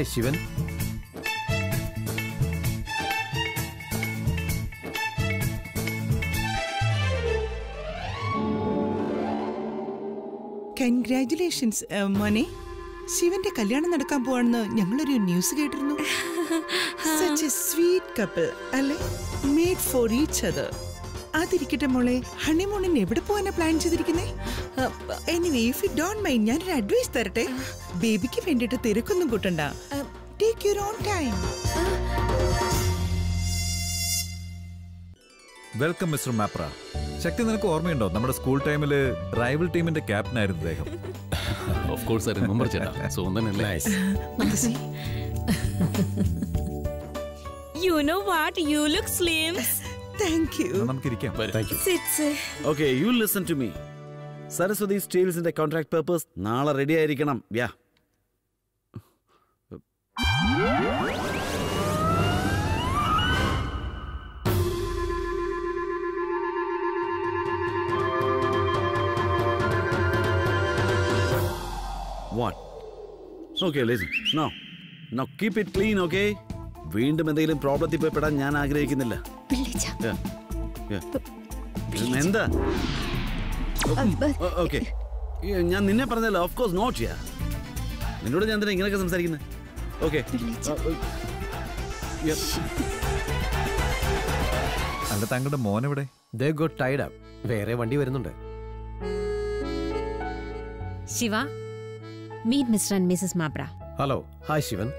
Hi Shivan. Congratulations മോനെ. ശിവന്റെ കല്യാണം നടക്കാൻ പോവാണെന്ന് ഞങ്ങളൊരു ന്യൂസ് കേട്ടിരുന്നു. സച്ച് എ സ്വീറ്റ് കപ്പിൾ അല്ലെ? മേഡ് ഫോർ ഈച്ച് അതർ അതിരിക്കട്ടെ മോളെ ഹണിമൂണിന് എവിടെ പോകാനാ plan ചെയ്തിരിക്കുന്നേ? Anyway if you don't mind ഒരു അഡ്വൈസ് തരട്ടെ? ബേബിക്ക് വേണ്ടിയിട്ട് തിരക്കൊന്നും കൂട്ടണ്ട. Take your own time welcome mister Mapra Shakthi നിനക്ക് ഓർമ്മയുണ്ടോ? നമ്മുടെ സ്കൂൾ ടൈമിൽ റൈവൽ ടീമിന്റെ ക്യാപ്റ്റൻ ആയിരുന്നു അദ്ദേഹം ഓഫ് കോഴ്സ് ഐ റിമെമ്പർ ചേട്ടാ. സുഗന്ധൻ അല്ലേ? You know what you look slim thank you നമുക്ക് ഇരിക്കാം thank you okay you listen to me Saraswathi സ്റ്റീൽസിന്റെ contract papers നാളെ റെഡി ആയിരിക്കണം yeah What? Okay, listen. Now, now keep it clean, okay? വീണ്ടും എന്തെങ്കിലും പ്രോബ്ലത്തിൽ പോയി പെടാൻ ഞാൻ ആഗ്രഹിക്കുന്നില്ല. എന്താ ഓക്കെ. ഞാൻ നിന്നെ പറഞ്ഞല്ലോ ഓഫ് കോഴ്സ് നോട്ട് ചെയ്യാ. നിന്നോട് ഞാൻ തന്നെ ഇങ്ങനെയൊക്കെ സംസാരിക്കുന്നത്? ഓക്കെ. അല്ല താങ്കളുടെ മോൻ എവിടെ? ദേ ഗോട്ട് ടൈഡ് അപ്പ് വേറെ വണ്ടി വരുന്നുണ്ട്. Shiva meet mister and Mrs Mabra. Hello hi Shivan.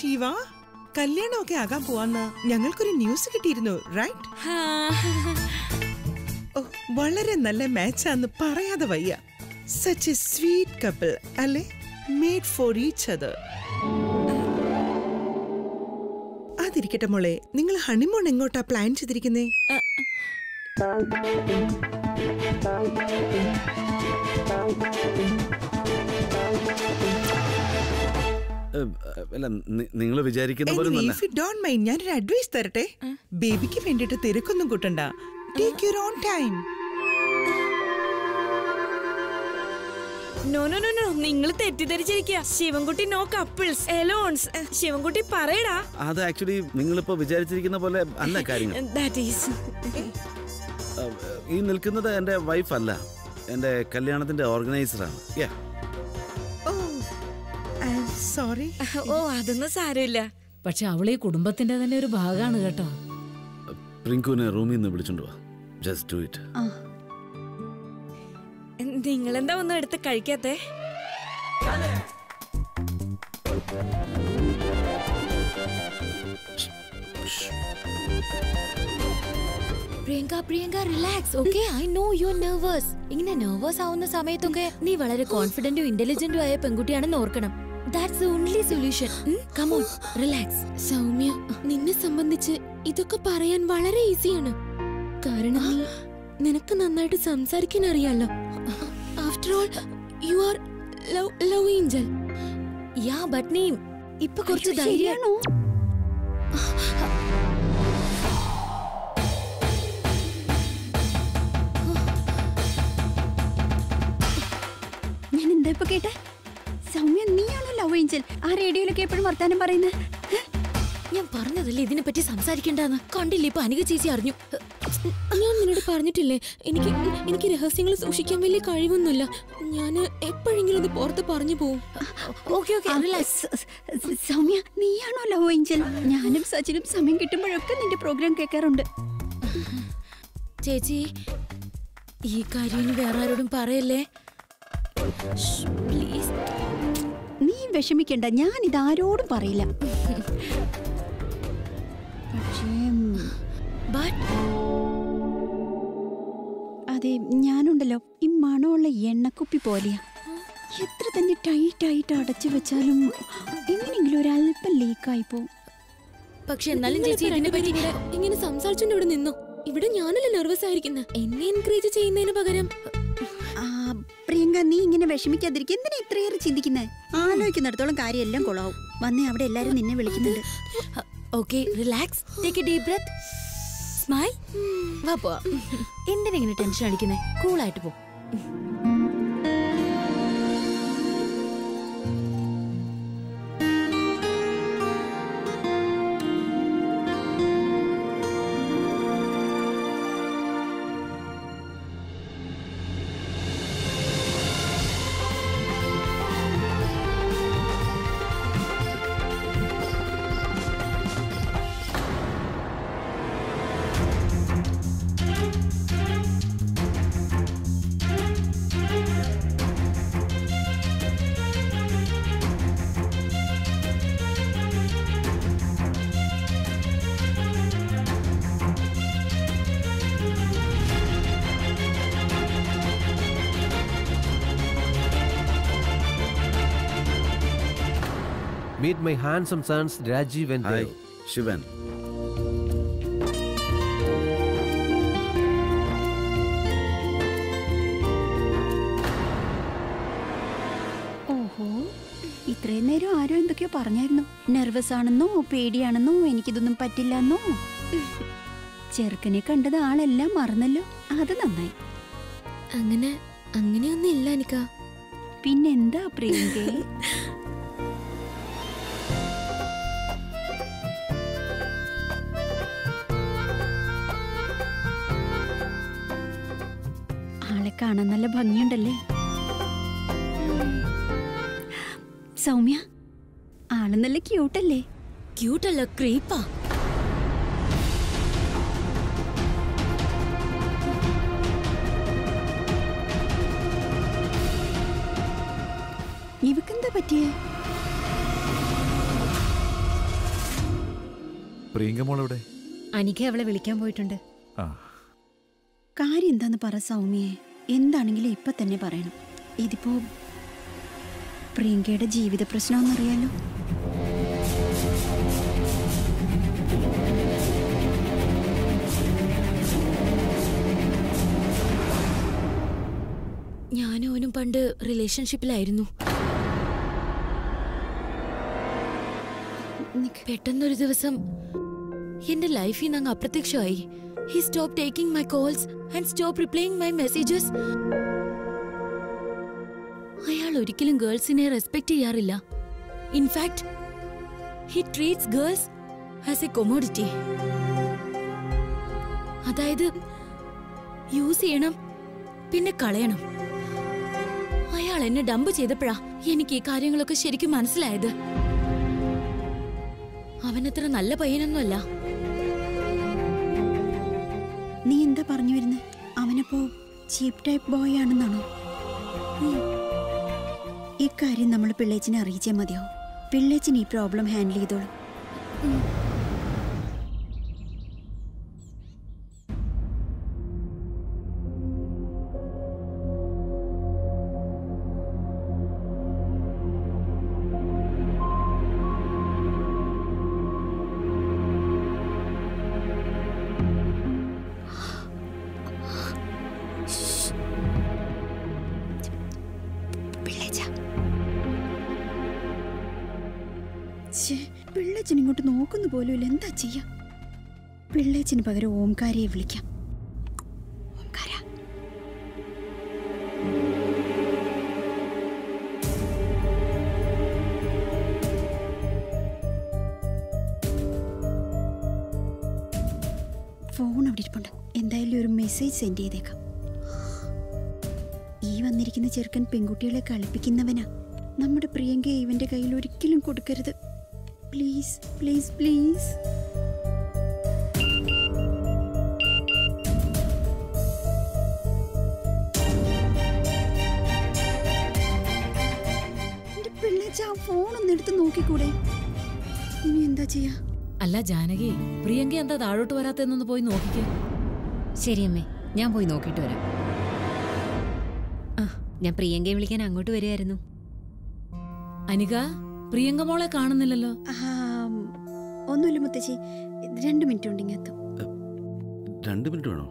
Shiva കല്യാണമൊക്കെ ആകാൻ പോവാന്ന് ഞങ്ങൾക്കൊരു ന്യൂസ് കിട്ടിയിരുന്നു റൈറ്റ് വളരെ നല്ല മാച്ചാന്ന് പറയാതെ വയ്യ. സച്ച് എ സ്വീറ്റ് കപ്പിൾ അല്ലെ? മേഡ് ഫോർ ഈച്ച് അതർ അതിരിക്കട്ടെ മോളെ നിങ്ങൾ ഹണിമൂൺ എങ്ങോട്ടാ പ്ലാൻ ചെയ്തിരിക്കുന്നേ? അല്ല നിങ്ങൾ വിചാരിക്കുന്ന പോലെ ഇഫ് യു ഡോണ്ട് മൈൻഡ് ഞാൻ ഒരു അഡ്വൈസ് തരട്ടെ? ബേബിക്ക് വേണ്ടിയിട്ട് തിരക്കൊന്നും കൂട്ടണ്ട. Take your own time no no no no നിങ്ങൾ തെറ്റിദ്ധരിച്ചിരിക്കുക Shivankutty no couples alones Shivankutty പറയടാ. അത് ആക്ച്വലി നിങ്ങളിപ്പോ വിചാരിച്ചിരിക്കുന്ന പോലെ അല്ല കാര്യങ്ങൾ. ദാറ്റ് ഈസ് ഈ നിൽക്കുന്നത് എന്റെ വൈഫ് അല്ല. എന്റെ കല്യാണത്തിന്റെ ഓർഗനൈസറാണ് യാ സോറി ഓ അതൊന്നും സാരമില്ല. പക്ഷെ അവളെ കുടുംബത്തിന്റെ തന്നെ ഒരു ഭാഗമാണ് കേട്ടോ. പ്രിങ്കുവിനെ റൂമിൽ നിന്ന് വിളിച്ചോണ്ട് വാ. ജസ്റ്റ് ഡു ഇറ്റ് നിങ്ങളെന്താ ഒന്നും എടുത്ത് കഴിക്കാത്തേ? Priyanka Priyanka relax okay I know you are nervous ഇങ്ങനെ നെർവസ് ആവുന്ന സമയത്തൊക്കെ നീ വളരെ കോൺഫിഡന്റും ഇന്റലിജന്റും ആയ പെൺകുട്ടിയാണെന്ന് ഓർക്കണം. That's only solution come on relax Soumya നിന്നെ സംബന്ധിച്ച് ഇതൊക്കെ പറയാൻ വളരെ ഈസിയാണ് കാരണം നീ നിനക്ക് നന്നായിട്ട് സംസാരിക്കാൻ അറിയാലോ. After all you are love love angel yeah but നീ ഇപ്പൊ കുറച്ച് ധൈര്യമാണോ ഞാൻ എന്താ ഇപ്പൊ കേട്ടെ? സൗമ്യ നീയാണോ ലവ് ഏഞ്ചൽ ആ റേഡിയോയിലൊക്കെ എപ്പോഴും വർത്താനം പറയുന്നത് ഞാൻ പറഞ്ഞതല്ലേ ഇതിനെ പറ്റി സംസാരിക്കണ്ടെന്ന്? കണ്ടില്ലേ ഇപ്പൊ അനിക ചേച്ചി അറിഞ്ഞു. ഞാൻ നിന്നോട് പറഞ്ഞിട്ടില്ലേ എനിക്ക് എനിക്ക് രഹസ്യങ്ങൾ സൂക്ഷിക്കാൻ വലിയ കഴിവൊന്നുമില്ല. ഞാൻ എപ്പോഴെങ്കിലും ഇത് പുറത്ത് പറഞ്ഞു പോകും ഓക്കെ ഓക്കെ. സൗമ്യ നീയാണോ ലവ് ഏഞ്ചൽ ഞാനും സച്ചിനും സമയം കിട്ടുമ്പോഴൊക്കെ നിന്റെ പ്രോഗ്രാം കേൾക്കാറുണ്ട്. ചേച്ചി ഈ കാര്യം വേറെ ആരോടും പറയല്ലേ? പ്ലീസ് വിഷമിക്കണ്ട. ഞാൻ ഇതാരോടും പറയില്ല. പക്ഷേ അതെ ഞാനുണ്ടല്ലോ. ഈ മണമുള്ള എണ്ണക്കുപ്പി പോലെയാ. എത്ര തന്നെ ടൈറ്റ് ആയിട്ട് അടച്ചു വെച്ചാലും എങ്ങനെയെങ്കിലും ഒരല്പം ലീക്കായി പോകും പക്ഷെ എന്നാലും ചേച്ചി ഇതിനെ പറ്റി ഇങ്ങനെ സംസാരിച്ചോണ്ട് ഇവിടെ നിന്നു. ഇവിടെ ഞാനല്ലേ നെർവസ് ആയിരിക്കുന്നത് എന്നെ എൻകറേജ് ചെയ്യുന്നതിന് പകരം പ്രിയങ്ക നീ ഇങ്ങനെ വിഷമിക്കാതിരിക്കും. എന്തിനാ ഇത്രയേറെ ചിന്തിക്കുന്നത് ആലോചിക്കുന്നിടത്തോളം കാര്യമെല്ലാം കൊളാവും. വന്നേ അവിടെ എല്ലാരും നിന്നെ വിളിക്കുന്നുണ്ട്. Okay relax take a deep breath smile വാ പോ എന്തിനാ ഇങ്ങനെ ടെൻഷൻ അടിക്കുന്നേ? കൂളായിട്ട് പോ. My handsome sons Rajiv and Dev. ഇത്രയും നേരം ആരോ എന്തൊക്കെയോ പറഞ്ഞായിരുന്നു. നെർവസ് ആണെന്നോ പേടിയാണെന്നോ എനിക്കിതൊന്നും പറ്റില്ലെന്നോ? ചെറുക്കനെ കണ്ടത് ആളെല്ലാം മറന്നല്ലോ. അത് നന്നായി. അങ്ങനെ അങ്ങനെയൊന്നും ഇല്ല എനിക്ക പിന്നെന്താ പ്രിയങ്കേ? കാണാൻ നല്ല ഭംഗിയുണ്ടല്ലേ? സൗമ്യ ആൾ നല്ല ക്യൂട്ടല്ലേ? ക്യൂട്ടല്ല ക്രീപ്പാ. ഇവക്കെന്താ പറ്റിയേ? അനിക്ക് അനിക അവളെ വിളിക്കാൻ പോയിട്ടുണ്ട്. ആ. കാര്യം എന്താന്ന് പറ സൗമ്യയെ എന്താണെങ്കിലും ഇപ്പം തന്നെ പറയണം. ഇതിപ്പോ പ്രിയങ്കയുടെ ജീവിത പ്രശ്നമെന്നറിയാലോ ഞാനും അവനും പണ്ട് റിലേഷൻഷിപ്പിലായിരുന്നു പെട്ടെന്നൊരു ദിവസം എന്റെ ലൈഫിൽ നിന്ന് അങ്ങ് അപ്രത്യക്ഷമായി. He stopped taking my calls and stopped replying my messages. അയാൾ ഒരിക്കലും ഗേൾസിനെ റെസ്പെക്ട് ചെയ്യാറില്ല. In fact he treats girls as a commodity അതായത് യൂസ് ചെയ്യണം പിന്നെ കളയണം. അയാൾ എന്നെ ഡംപ് ചെയ്തപ്പോഴാ എനിക്ക് ഈ കാര്യങ്ങളൊക്കെ ശരിക്കും മനസ്സിലായത്. അവനത്ര നല്ല പയ്യനൊന്നുമല്ല. നീ എന്താ പറഞ്ഞു വരുന്നത് അവനപ്പോ ചീപ്പ് ടൈപ്പ് ബോയ് ആണെന്നാണോ. ഇക്കാര്യം നമ്മൾ പിള്ളേച്ചിനെ അറിയിച്ചേ മതിയാവും. പിള്ളേച്ചിന് ഈ പ്രോബ്ലം ഹാൻഡിൽ ചെയ്തോളും. പിള്ളേച്ചൻ ഇങ്ങോട്ട് നോക്കുന്നു പോലുമില്ല. എന്താ ചെയ്യാ? പിള്ളേച്ചിന് പകരം ഓംകാരയെ വിളിക്കാം. ഫോൺ അവിടെ ഇരിപ്പുണ്ട്. എന്തായാലും ഒരു മെസ്സേജ് സെൻഡ് ചെയ്തേക്കാം. ഈ വന്നിരിക്കുന്ന ചെറുക്കൻ പെൺകുട്ടികളെ കളിപ്പിക്കുന്നവനാ. നമ്മുടെ പ്രിയങ്കയെ ഇവന്റെ കയ്യിൽ ഒരിക്കലും കൊടുക്കരുത്. പ്ലീസ് പ്ലീസ് പ്ലീസ് എടുത്ത് നോക്കിക്കൂടെ? ഇനി എന്താ ചെയ്യാ? അല്ല ജാനകി പ്രിയങ്ക എന്താ താഴോട്ട് വരാത്തെന്നൊന്ന് പോയി നോക്കിക്കേ. ശരി അമ്മേ ഞാൻ പോയി നോക്കിയിട്ട് വരാം. ആ ഞാൻ പ്രിയങ്കയെ വിളിക്കാൻ അങ്ങോട്ട് വരികയായിരുന്നു അനിക? പ്രിയങ്ക മോളെ കാണുന്നില്ലല്ലോ. ആം, ഒന്നുമില്ല മുത്തശ്ശി. രണ്ട് മിനിറ്റ് ഉണ്ട് എത്തും. രണ്ട് മിനിറ്റ് വേണോ?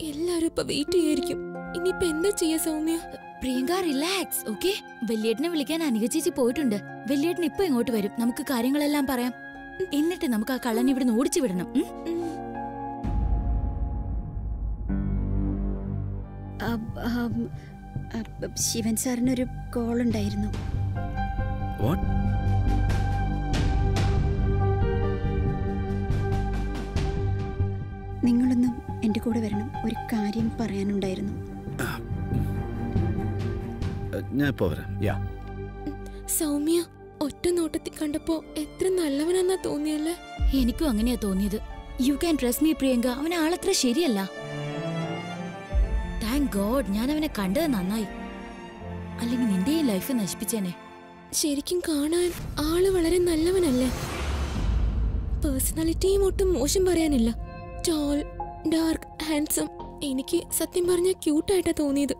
എല്ലാരും ഇപ്പൊ വെയിറ്റ് ചെയ്യായിരിക്കും. ഇനിയിപ്പൊ എന്താ ചെയ്യാ സൗമ്യ? പ്രിയങ്ക റിലാക്സ് ഓക്കെ വെല്ലിയേട്ടനെ വിളിക്കാൻ അനിക ചേച്ചി പോയിട്ടുണ്ട്. വെല്ലിയേട്ടൻ ഇപ്പൊ ഇങ്ങോട്ട് വരും. നമുക്ക് കാര്യങ്ങളെല്ലാം പറയാം. എന്നിട്ട് നമുക്ക് ആ കള്ളൻ ഇവിടുന്ന് ഓടിച്ചു വിടണം. ശിവൻ സാറിനൊരു കോൾ ഉണ്ടായിരുന്നു. കൂടെ വരണം. ഒരു കാര്യം പറയാനുണ്ടായിരുന്നു. ഞാൻ വരാം. യാ. സൗമ്യ ഒറ്റ നോട്ടത്തിൽ കണ്ടപ്പോ എത്ര നല്ലവനാന്നാ തോന്നിയല്ലേ? എനിക്കും അങ്ങനെയാ തോന്നിയത്. You can trust me Priyanka. അവൻ ആളത്ര ശരിയല്ല. താങ്ക് ഗോഡ് ഞാൻ അവനെ കണ്ടത് നന്നായി. അല്ലെങ്കിൽ നിന്റെ ഈ ലൈഫ് നശിപ്പിച്ചേനെ. ശരിക്കും കാണാൻ ആൾ വളരെ നല്ലവനല്ലേ? പേഴ്സണാലിറ്റിയും ഒട്ടും മോശം പറയാനില്ല. Tall dark handsome. എനിക്ക് സത്യം പറഞ്ഞ ക്യൂട്ടായിട്ടാ തോന്നിയത്.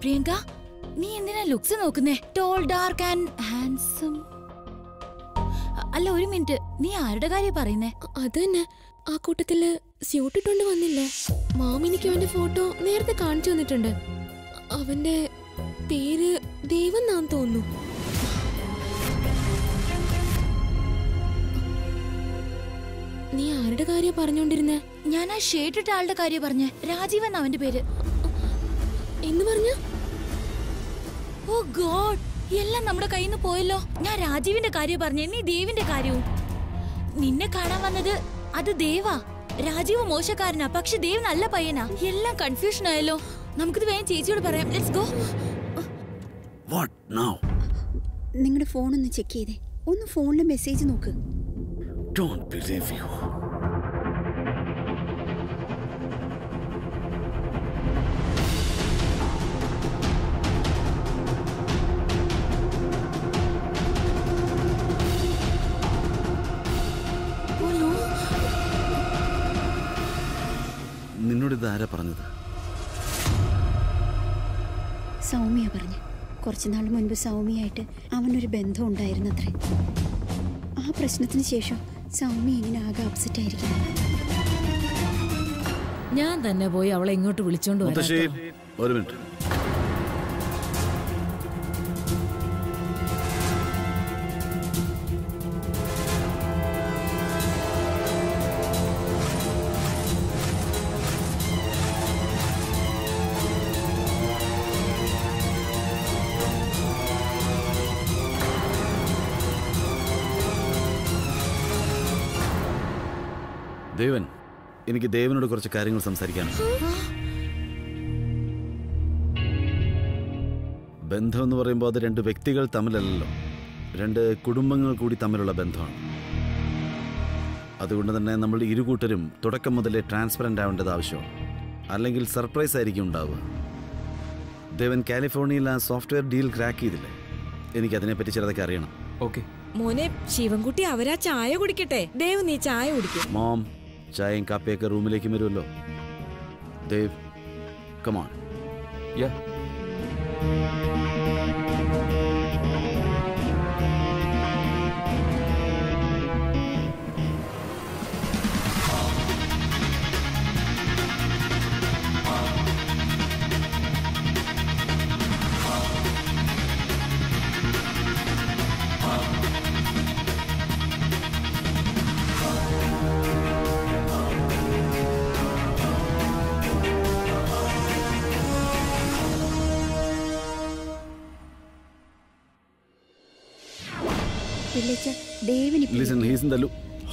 പ്രിയങ്ക നീ എന്തിനാ ലുക്സ് നോക്കുന്നേ? Tall dark and handsome. അല്ല ഒരു മിനിറ്റ്. നീ ആരുടെ കാര്യം പറയുന്നേ? അത് തന്നെ ആ കൂട്ടത്തിൽ സ്യൂട്ട് ഇട്ടുകൊണ്ട് വന്നില്ലേ? മാമിനിക്ക് അവന്റെ ഫോട്ടോ നേരത്തെ കാണിച്ചു തന്നിട്ടുണ്ട്. അവന്റെ പേര് ദേവൻ നാൻ തോന്നുന്നു. നീ ആരുടെ കാര്യം പറഞ്ഞോണ്ടിരുന്നേ? ഞാൻ ആ ഷേട്ടിട്ട ആളുടെ കാര്യം പറഞ്ഞേ. രാജീവ് എന്ന അവന്റെ പേര്? എന്ന് പറഞ്ഞു? ഓ ഗോഡ് എല്ലാം നമ്മുടെ കയ്യിൽ നിന്ന് പോയല്ലോ. ഞാൻ രാജീവിന്റെ കാര്യം പറഞ്ഞേ നീ ദേവിന്റെ കാര്യവും. നിന്നെ കാണാൻ വന്നത് അത് ദേവാ. രാജീവ് മോശക്കാരനാ പക്ഷെ ദേവ് നല്ല പയ്യനാ. എല്ലാം കൺഫ്യൂഷൻ ആയല്ലോ. നമുക്കിത് വേഗം ചേച്ചിയോട് പറയാം. ലെറ്റ്സ് ഗോ വാട്ട് നൗ നിങ്ങളുടെ ഫോണൊന്ന് ചെക്ക് ചെയ്തേ. ഒന്ന് ഫോണിലെ മെസ്സേജ് നോക്ക്. ഡോണ്ട് ബിലീവ് യു ആരാ പറഞ്ഞത്? സൗമ്യ പറഞ്ഞു. കുറച്ചുനാൾ മുൻപ് സൗമ്യയായിട്ട് അവനൊരു ബന്ധം ഉണ്ടായിരുന്നത്രേ ആ പ്രശ്നത്തിന് ശേഷം സൗമ്യ ഇങ്ങനെ ആകെ അപ്സെറ്റ് ആയിരിക്കുന്നു. ഞാൻ തന്നെ പോയി അവളെ ഇങ്ങോട്ട് വിളിച്ചോണ്ട് ഒരു മിനിറ്റ്. ദേവൻ എനിക്ക് ദേവനോട് കുറച്ച് കാര്യങ്ങൾ സംസാരിക്കാനുണ്ട്. ബന്ധം എന്ന് പറയുമ്പോൾ അത് രണ്ട് വ്യക്തികൾ തമ്മിലല്ലല്ലോ. രണ്ട് കുടുംബങ്ങൾ കൂടി തമ്മിലുള്ള ബന്ധമാണ്. അതുകൊണ്ട് തന്നെ നമ്മൾ ഇരുകൂട്ടരും തുടക്കം മുതലേ ട്രാൻസ്പെറന്റ് ആവേണ്ടത് ആവശ്യമാണ്. അല്ലെങ്കിൽ സർപ്രൈസ് ആയിരിക്കും ഉണ്ടാവുക. ദേവൻ കാലിഫോർണിയയിൽ ആ സോഫ്റ്റ്വെയർ ഡീൽ ക്രാക്ക് ചെയ്തില്ലേ? എനിക്ക് അതിനെപ്പറ്റി ചിലതൊക്കെ അറിയണം. ഓക്കെ. മോനെ ശിവൻകുട്ടി അവരാ ചായ കുടിക്കട്ടെ? ദേവ് നീ ചായ കുടിക്കും. മോം ചായയും കാപ്പിയൊക്കെ റൂമിലേക്ക് വരുമല്ലോ ദേവ് കമാൺ യാ പിള്ളേച്ച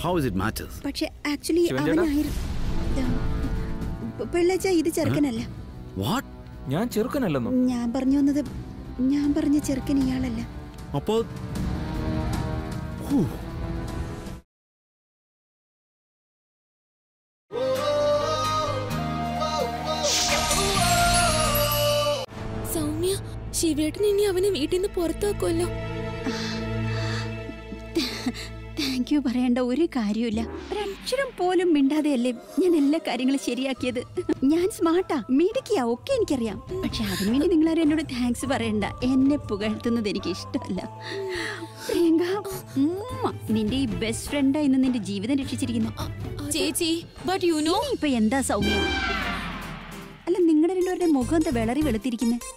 ഹൗ ഇസ് ഇറ്റ് മാറ്റേഴ്സ് പക്ഷേ ആക്ച്വലി അവനായിരുന്നു. പിള്ളേച്ച ഇത് ചെറുക്കനല്ല. വാട്ട് ഞാൻ ചെറുക്കനല്ലെന്നോ? ഞാൻ പറഞ്ഞു വന്നത് ഞാൻ പറഞ്ഞ ചെറുക്കൻ ഇയാളല്ല. അപ്പോ സൗമ്യ ശിവേട്ടൻ ഇനി അവനെ വീട്ടിൽ നിന്ന് പുറത്താക്കുമല്ലോ. താങ്ക് യു പറയേണ്ട ഒരു കാര്യമില്ല ഒരക്ഷരം പോലും മിണ്ടാതെയല്ലേ ഞാൻ എല്ലാ കാര്യങ്ങളും ശരിയാക്കിയത്? ഞാൻ സ്മാർട്ടാ മിടുക്കിയാ ഒക്കെ എനിക്കറിയാം. പക്ഷെ അതിനുവേണ്ടി നിങ്ങളാരും എന്നോട് താങ്ക്സ് പറയണ്ട. എന്നെ പുകഴ്ത്തുന്നത് എനിക്ക് ഇഷ്ടമല്ല. പ്രിയങ്ക നിന്റെ ഈ ബെസ്റ്റ് ഫ്രണ്ടാ ഇന്ന് നിന്റെ ജീവിതം രക്ഷിച്ചിരിക്കുന്നു. ചേച്ചി ബട്ട് യു നോ ഇപ്പൊ എന്താ സൗമ്യം? അല്ല നിങ്ങളുടെ രണ്ടുപേരുടെ മുഖം എന്താ വിളറി വെളുത്തിരിക്കുന്നത്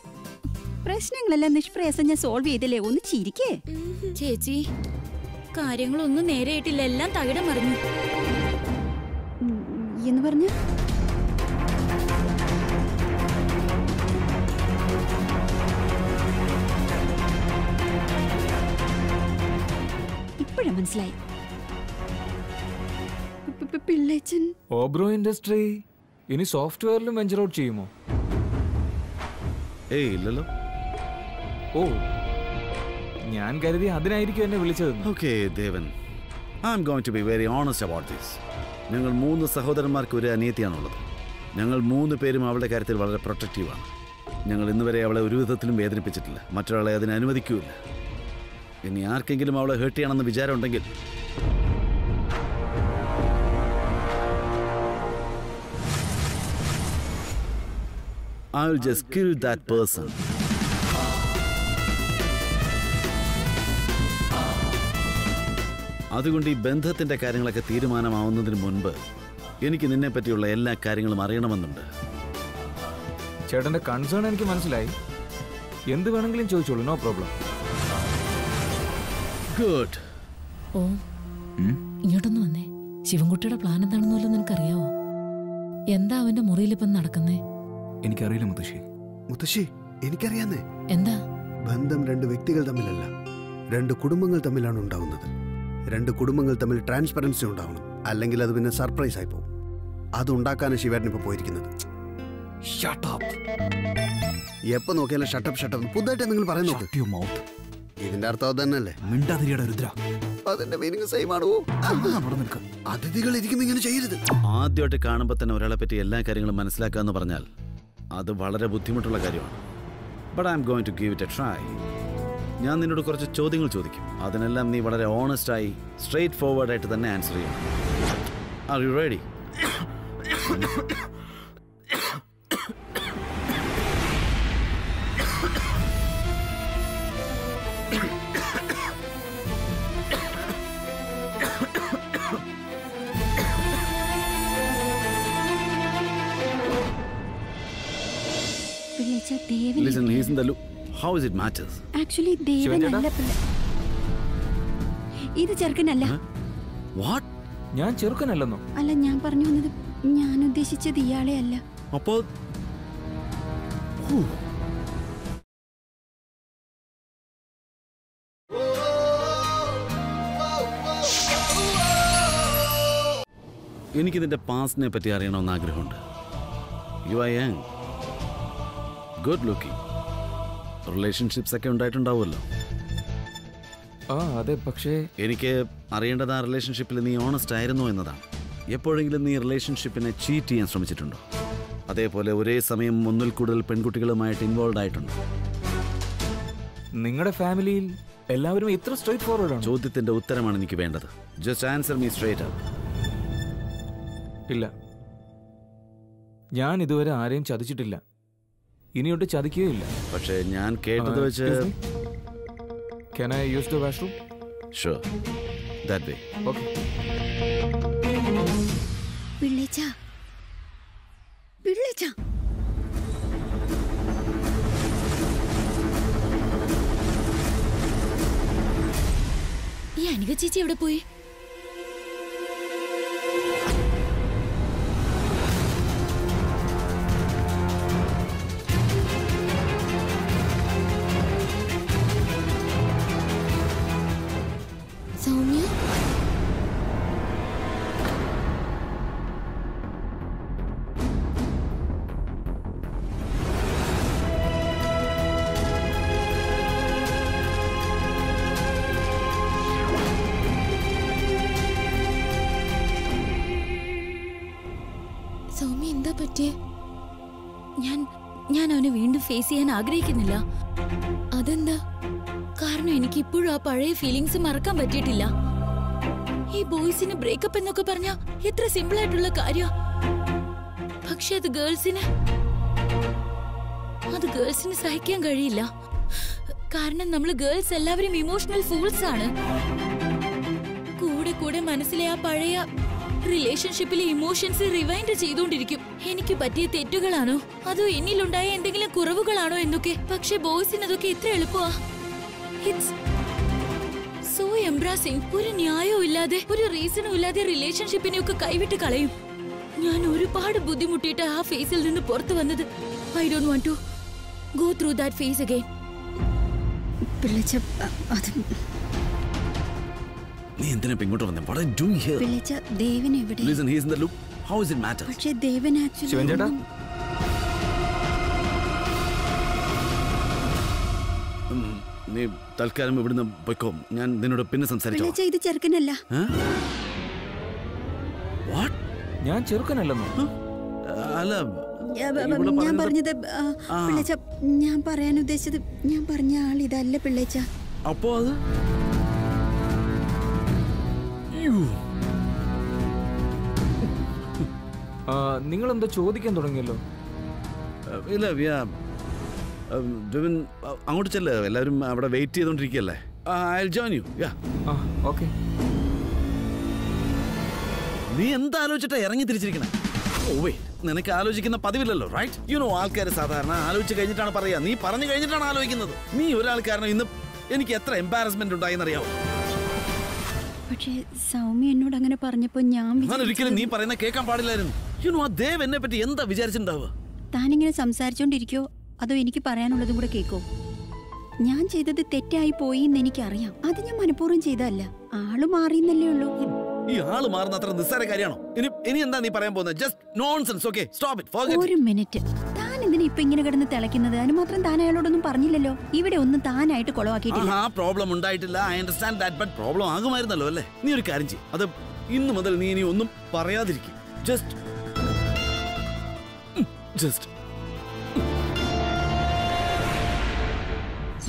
പ്രശ്നങ്ങളെല്ലാം നിഷ്പ്രയാസം ഞാൻ സോൾവ് ചെയ്തില്ലേ? ഒന്ന് ചിരിക്കേ. ചേച്ചി കാര്യങ്ങളൊന്നും നേരെയായിട്ടില്ല എല്ലാം തകിടം മറിഞ്ഞു. എന്ന് പറഞ്ഞ? ഇപ്പോഴാ മനസ്സിലായി. പിള്ളേച്ചൻ. ഓബ്രോ ഇൻഡസ്ട്രി ഇനി സോഫ്റ്റ്വെയറിലും വെഞ്ചർ ഔട്ട് ചെയ്യുമോ? ഏയ് ഇല്ലല്ലോ. ഓ ഞാൻ കരുതി അതിനായിരിക്കും എന്നെ വിളിച്ചത് okay Devan. I am going to be very honest about this ഞങ്ങൾ മൂന്ന് സഹോദരന്മാർക്ക് ഒരു അനിയത്തിയാണുള്ളത്. ഞങ്ങൾ മൂന്ന് പേരും അവളുടെ കാര്യത്തിൽ വളരെ പ്രൊട്ടക്റ്റീവാണ് ഞങ്ങൾ ഇന്ന് വരെ അവളെ ഒരു വിധത്തിലും വേദനിപ്പിച്ചിട്ടില്ല. മറ്റൊരാളെ അതിന് അനുവദിക്കൂല ഇനി ആർക്കെങ്കിലും അവളെ ഹേർട്ട് ചെയ്യണമെന്ന് വിചാരമുണ്ടെങ്കിൽ. I will just kill that person അതുകൊണ്ട് ഈ ബന്ധത്തിന്റെ കാര്യങ്ങളൊക്കെ തീരുമാനമാവുന്നതിന് മുൻപ് എനിക്ക് നിന്നെ പറ്റിയുള്ള എല്ലാ കാര്യങ്ങളും അറിയണമെന്നുണ്ട്. ചേട്ടന്റെ കൺസേൺ എനിക്ക് മനസ്സിലായി. എന്ത് വേണമെങ്കിലും ചോദിച്ചോളൂ നോ പ്രോബ്ലം ഗുഡ് ഓ ഇങ്ങോട്ടൊന്ന് വന്നേ. ശിവൻകുട്ടിയുടെ പ്ലാൻ എന്താണെന്ന് വല്ലതും നിനക്കറിയാവോ? എന്താ അവന്റെ മുറിയിൽ ഇപ്പം നടക്കുന്നേ? എനിക്കറിയില്ല മുത്തശ്ശി. മുത്തശ്ശി എനിക്കറിയാന്നേ. എന്താ? ബന്ധം രണ്ട് വ്യക്തികൾ തമ്മിലല്ല രണ്ട് കുടുംബങ്ങൾ തമ്മിലാണ് ഉണ്ടാവുന്നത്. രണ്ട് കുടുംബങ്ങൾ തമ്മിൽ ട്രാൻസ്പെറൻസി ഉണ്ടാവണം. അല്ലെങ്കിൽ അത് പിന്നെ സർപ്രൈസ് ആയി പോകും. അത് ഉണ്ടാക്കാനാണ് ശിവേട്ടൻ ഇപ്പൊ പോയിരിക്കുന്നത്. എപ്പോ നോക്കിയാലും ഷട്ടപ്പ് ഷട്ടപ്പ് പുതുതായിട്ട് നിങ്ങൾ പറയുന്നു ഇതിന്റെ അർത്ഥം അത് തന്നെയല്ലേ മിണ്ടാതിരിയുടെ രുദ്ര. അതിന്റെ മീനിങ് സെയിം ആണോ. അതിഥികൾ ഇരിക്കുന്ന ഇങ്ങനെ ചെയ്യരുത്. ആദ്യമായിട്ട് കാണുമ്പോൾ തന്നെ ഒരാളെ പറ്റി എല്ലാ കാര്യങ്ങളും മനസ്സിലാക്കുക എന്ന് പറഞ്ഞാൽ അത് വളരെ ബുദ്ധിമുട്ടുള്ള കാര്യമാണ്. But I am going to give it a try ഞാൻ നിന്നോട് കുറച്ച് ചോദ്യങ്ങൾ ചോദിക്കും. അതിനെല്ലാം നീ വളരെ ഓണസ്റ്റായി ഫോർവേഡ് ആയിട്ട് തന്നെ ആൻസർ ചെയ്യണം. Are you ready how is it matters actually ദേവനല്ല പിള്ള. ഇത് ചെറുക്കനല്ല. വാട്ട് ഞാൻ ചെറുക്കനല്ലെന്നോ? അല്ല ഞാൻ പറഞ്ഞു വന്നത് ഞാൻ ഉദ്ദേശിച്ചത് ഇയാളെ അല്ല. അപ്പോ എനിക്ക് നിന്റെ പാസ്റ്റിനെ പറ്റി അറിയണമെന്ന് ആഗ്രഹമുണ്ട്. You are young good looking relationships ഒക്കെ ഉണ്ടായിട്ടുണ്ടാവുമല്ലോ. ആ അതെ പക്ഷേ എനിക്ക് അറിയേണ്ടത് ആ റിലേഷൻഷിപ്പിൽ നീ ഓണസ്റ്റ് ആയിരുന്നു എന്നതാണ്. എപ്പോഴെങ്കിലും നീ റിലേഷൻഷിപ്പിനെ ചീറ്റ് ചെയ്യാൻ ശ്രമിച്ചിട്ടുണ്ടോ? അതേപോലെ ഒരേ സമയം ഒന്നിൽ കൂടുതൽ പെൺകുട്ടികളുമായിട്ട് ഇൻവോൾവ് ആയിട്ടുണ്ടോ? നിങ്ങളുടെ ഫാമിലിയിൽ എല്ലാവരും ഇത്ര സ്ട്രൈറ്റ് ഫോർവേഡ് ആണ്? ചോദ്യത്തിന്റെ ഉത്തരമാണ് എനിക്ക് വേണ്ടത്. ജസ്റ്റ് ആൻസർ മീ സ്ട്രേറ്റ് ഇല്ല. ഞാൻ ഇതുവരെ ആരെയും ചതിച്ചിട്ടില്ല. ഇനിയൊട്ട് ചതിക്കുകയില്ല. പക്ഷേ ഞാൻ കേട്ടത് വെച്ച് Can I use the washroom? Sure that way Okay. പിള്ളേച്ച പിള്ളേച്ച ഈ അനിക ചേച്ചി എവിടെ പോയി? ഞാൻ ഞാൻ അവനെ വീണ്ടും ഫേസ് ചെയ്യാൻ ആഗ്രഹിക്കുന്നില്ല. അതെന്താ? കാരണം എനിക്ക് ഇപ്പോഴും ആ പഴയ ഫീലിങ്സ് മറക്കാൻ പറ്റിയിട്ടില്ല. ഈ ബോയ്സിന് ബ്രേക്കപ്പ് എന്നൊക്കെ പറഞ്ഞ എത്ര സിമ്പിൾ ആയിട്ടുള്ള കാര്യ. പക്ഷെ അത് ഗേൾസിന് അത് ഗേൾസിന് സഹിക്കാൻ കഴിയില്ല. കാരണം നമ്മൾ ഗേൾസ് എല്ലാവരും ഇമോഷണൽ ഫൂൾസ് ആണ്. കൂടെ കൂടെ മനസ്സിലെ ആ പഴയ റിലേഷൻഷിപ്പിലെ ഇമോഷൻസ് റിവൈൻഡ് ചെയ്തുകൊണ്ടിരിക്കും എനിക്ക് പറ്റിയ തെറ്റുകളാണോ? അതോ എന്നിലുണ്ടായ എന്തെങ്കിലും കുറവുകളാണോ എന്നൊക്കെ? പക്ഷെ ബോയ്സിന് അതൊക്കെ എത്ര എളുപ്പമാ സോ എംബ്രാസിംഗ് ഒരു ന്യായവും ഇല്ലാതെ ഒരു റീസണും ഇല്ലാതെ റിലേഷൻഷിപ്പിനെ ഒക്കെ കൈവിട്ട് കളയും. ഞാൻ ഒരുപാട് ബുദ്ധിമുട്ടിയിട്ട് ആ ഫേസിൽ നിന്ന് പുറത്തു വന്നത്. I don't want to go through that phase again പിള്ളച്ച നീ എന്തിനാ ഇങ്ങോട്ട് വന്നേ? വാട്ട് ആർ ഡൂയിങ് ഹിയർ വിളിച്ച ദേവൻ എവിടെ? Listen he is in the loop how is it matter പക്ഷെ ദേവൻ ആക്ച്വലി ശിവൻ ചേട്ടാ? നീ തൽക്കാലം ഇവിടുന്ന് പൊയ്ക്കോ. ഞാൻ നിന്നോട് പിന്നെ സംസാരിച്ചോ വിളിച്ച ഇത് ചെറുക്കനല്ല. വാട്ട് ഞാൻ ചെറുക്കനല്ലെന്നോ? അല്ല ഞാൻ പറഞ്ഞത് ആ. ഞാൻ പറയാൻ ഉദ്ദേശിച്ചത് ഞാൻ പറഞ്ഞ ആൾ ഇതല്ല പിള്ളേച്ച. അപ്പോ അത്? നിങ്ങൾ എന്തോ ചോദിക്കാൻ തുടങ്ങിയല്ലോ. ഇല്ല ഡുവിൻ അങ്ങോട്ട് ചെല്ലോ. എല്ലാവരും അവിടെ wait ചെയ്തോണ്ടിരിക്കല്ലേ? I join you yeah okay. നീ എന്താ ആലോചിച്ചിട്ട് ഇറങ്ങി തിരിച്ചിരിക്കണേ ഓവേ നിനക്ക് ആലോചിക്കുന്ന പതിവില്ലല്ലോ റൈറ്റ് യു നോ ആൾക്കാർ സാധാരണ ആലോചിച്ച് കഴിഞ്ഞിട്ടാണ് പറയുക നീ പറഞ്ഞു കഴിഞ്ഞിട്ടാണ് ആലോചിക്കുന്നത്. നീ ഒരാൾക്കാരനും ഇന്ന് എനിക്ക് എത്ര എംബാരസ്മെന്റ് ഉണ്ടായി ഉണ്ടായെന്നറിയാവോ പക്ഷേ സൗമ്യ എന്നോട് അങ്ങനെ പറഞ്ഞപ്പോ ഞാൻ ഞാൻ ഒരിക്കലും നീ പറയുന്ന കേൾക്കാൻ പാടില്ലായിരുന്നു. യു നോ ആ ദേവ് എന്നെ പറ്റി എന്താ വിചാരിച്ചിട്ടുണ്ടാവുക? താനിങ്ങനെ സംസാരിച്ചോണ്ടിരിക്കോ? അതോ എനിക്ക് പറയാനുള്ളതും കൂടെ കേക്കോ? ഞാൻ ചെയ്തത് തെറ്റായി പോയി എന്ന് എനിക്കറിയാം. അത് ഞാൻ മനഃപൂർവം ചെയ്തല്ല ആൾ മാറിയെന്നല്ലേ ഉള്ളൂ. ഈ ആൾ മാറുന്ന അത്ര നിസ്സാര കാര്യമാണോ? ഇനി ഇനി എന്താ നീ പറയാൻ പോകുന്നത്? Just nonsense okay stop it forget ഒരു മിനിറ്റ്. എന്തിനാ ഇപ്പൊ ഇങ്ങനെ കിടന്ന് തിളയ്ക്കുന്നത്? അതിന് മാത്രം താൻ അയാളോടൊന്നും പറഞ്ഞില്ലല്ലോ. ഇവിടെ ഒന്നും താനായിട്ട് കുളവാക്കിയിട്ടില്ല. ആ പ്രോബ്ലം ഉണ്ടായിട്ടില്ല. I understand that but problem ആകുമായിരുന്നല്ലോ അല്ലേ? നീ ഒരു കാര്യം ചെയ്യും. അത് ഇന്ന് മുതൽ നീ ഇനി ഒന്നും പറയാതിരിക്കും. ജസ്റ്റ് ജസ്റ്റ്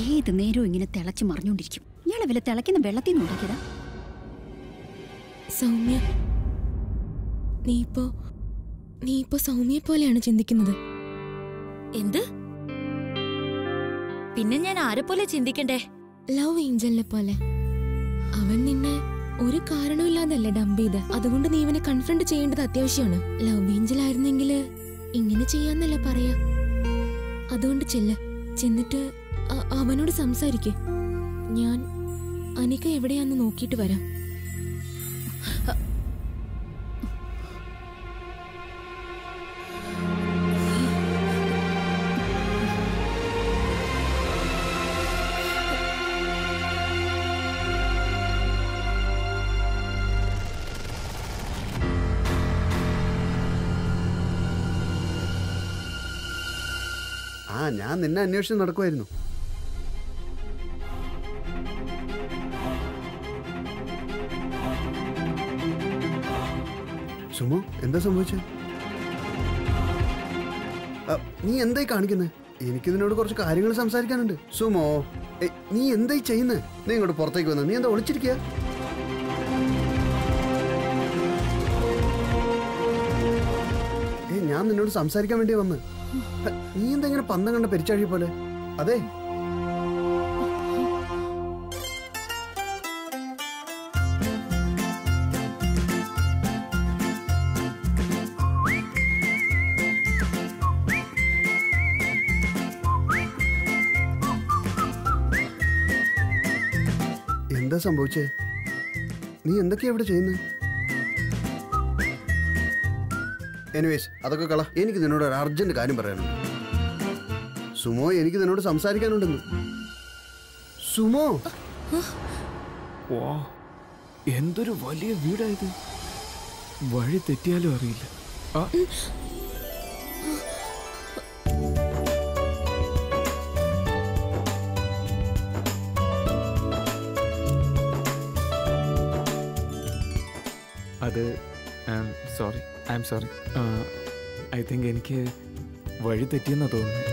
ഏത് നേരവും ഇങ്ങനെ തിളച്ച് മറിഞ്ഞോണ്ടിരിക്കും ഇയാളെ വില തിളയ്ക്കുന്ന വെള്ളത്തിൽ നിന്ന് ഉണ്ടാക്കിയതാ? സൗമ്യ നീ ഇപ്പോ നീ ഇപ്പോ സൗമ്യയെ പോലെയാണ് ചിന്തിക്കുന്നത്. എന്ത്? പിന്നെ ഞാൻ ആരെ പോലെ ചിന്തിക്കണ്ടേ? ലവ് ഏഞ്ചലിനെ പോലെ. അവൻ നിന്നെ ഒരു കാരണമില്ലാതല്ലേ ഡംപ് ചെയ്ത്? അതുകൊണ്ട് നീ ഇവനെ കൺഫ്രണ്ട് ചെയ്യേണ്ടത് അത്യാവശ്യമാണ്. ലവ് ഏഞ്ചൽ ആയിരുന്നെങ്കിൽ ഇങ്ങനെ ചെയ്യാന്നല്ലേ പറയാ. അതുകൊണ്ട് ചെല്ല. ചെന്നിട്ട് അവനോട് സംസാരിക്കേ. ഞാൻ അനിക എവിടെയാന്ന് നോക്കിയിട്ട് വരാം. ഞാൻ നിന്നെ അന്വേഷിച്ച് നടക്കുമായിരുന്നു. സുമോ എന്താ സംഭവിച്ചത് നീ എന്തായി കാണിക്കുന്നത് എനിക്ക് ഇതിനോട് കുറച്ച് കാര്യങ്ങൾ സംസാരിക്കാനുണ്ട്. സുമോ നീ എന്തായി ചെയ്യുന്നത് നീ ഇങ്ങോട്ട് പുറത്തേക്ക് വന്ന. നീ എന്താ ഒളിച്ചിരിക്കുക നിന്നോട് സംസാരിക്കാൻ വേണ്ടി വന്ന്. നീ എന്താ ഇങ്ങനെ പന്തം കണ്ട പെരിച്ചാഴി പോലെ? അതെ. എന്താ സംഭവിച്ചേ? നീ എന്തൊക്കെയാ ഇവിടെ ചെയ്യുന്നത് എനിവേസ് അതൊക്കെ കള. എനിക്ക് നിന്നോട് ഒരു അർജന്റ് കാര്യം പറയാനുണ്ട്. സുമോ എനിക്ക് നിന്നോട് സംസാരിക്കാനുണ്ടെന്ന്. സുമോ? എന്തൊരു വലിയ വീടായത്. വഴി തെറ്റിയാലും അറിയില്ല. Sorry. I am sorry. I think എനിക്ക് വഴി തെറ്റിയെന്നാ തോന്നുന്നു.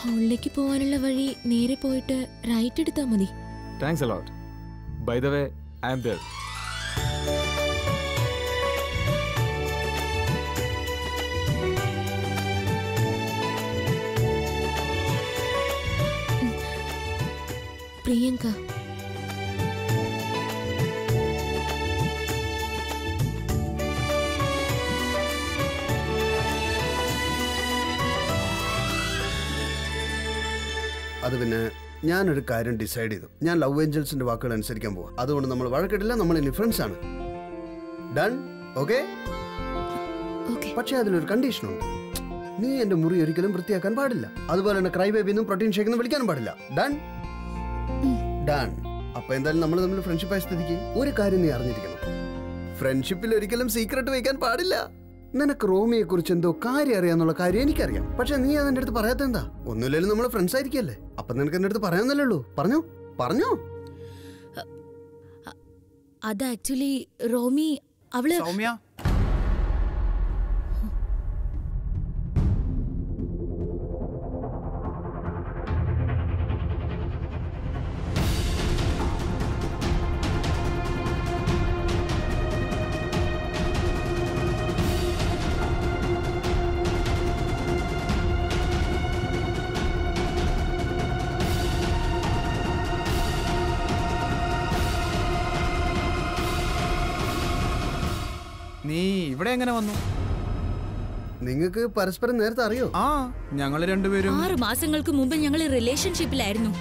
ഹോളിലേക്ക് പോകാനുള്ള വഴി നേരെ പോയിട്ട് റൈറ്റ് എടുത്താൽ മതി. Thanks a lot by the way I am there Priyanka അത് പിന്നെ ഞാനൊരു കാര്യം ഡിസൈഡ് ചെയ്തു. ഞാൻ ലവ് ഏഞ്ചൽസിന്റെ വാക്കുകൾ അനുസരിക്കാൻ പോവാം. അതുകൊണ്ട് നമ്മൾ വഴക്കിട്ടില്ല നമ്മൾ ഇനി ഫ്രണ്ട്സ് ആണ്. ഡൺ ഓക്കെ പക്ഷേ അതിലൊരു കണ്ടീഷനുണ്ട് നീ എന്റെ മുറി ഒരിക്കലും വൃത്തിയാക്കാൻ പാടില്ല. അതുപോലെ തന്നെ ക്രൈ ബേബിന്നും പ്രോട്ടീൻ ഷേക്ക് എന്നും വിളിക്കാനും പാടില്ല. ഡൺ ഡൺ അപ്പൊ എന്തായാലും നമ്മൾ തമ്മിൽ ഫ്രണ്ട്ഷിപ്പായ സ്ഥിതിക്ക് ഒരു കാര്യം നീ അറിഞ്ഞിരിക്കണം. ഫ്രണ്ട്ഷിപ്പിൽ ഒരിക്കലും സീക്രട്ട് വയ്ക്കാൻ പാടില്ല. നിനക്ക് റോമിയെ കുറിച്ച് എന്തോ കാര്യം അറിയാന്നുള്ള കാര്യം എനിക്കറിയാം. പക്ഷെ നീ അതെന്റെ അടുത്ത് പറയാത്ത എന്താ? ഒന്നുമില്ലെങ്കിലും നമ്മൾ ഫ്രണ്ട്സ് ആയിരിക്കല്ലേ? അപ്പൊ നിനക്ക് എന്റെ അടുത്ത് പറയാന്നല്ലേ ഉള്ളൂ. പറഞ്ഞോ? പറഞ്ഞോ? അത് ആക്ച്വലി റോമി അവൾ സൗമ്യ? നീ ഇവിടെ എങ്ങനെ വന്നു? നിങ്ങൾക്ക് പരസ്പരം നേരത്തെ അറിയോ? ആ ഞങ്ങൾ രണ്ടുപേരും ആറ് മാസങ്ങൾക്ക് മുമ്പ് ഞങ്ങൾ റിലേഷൻഷിപ്പിലായിരുന്നു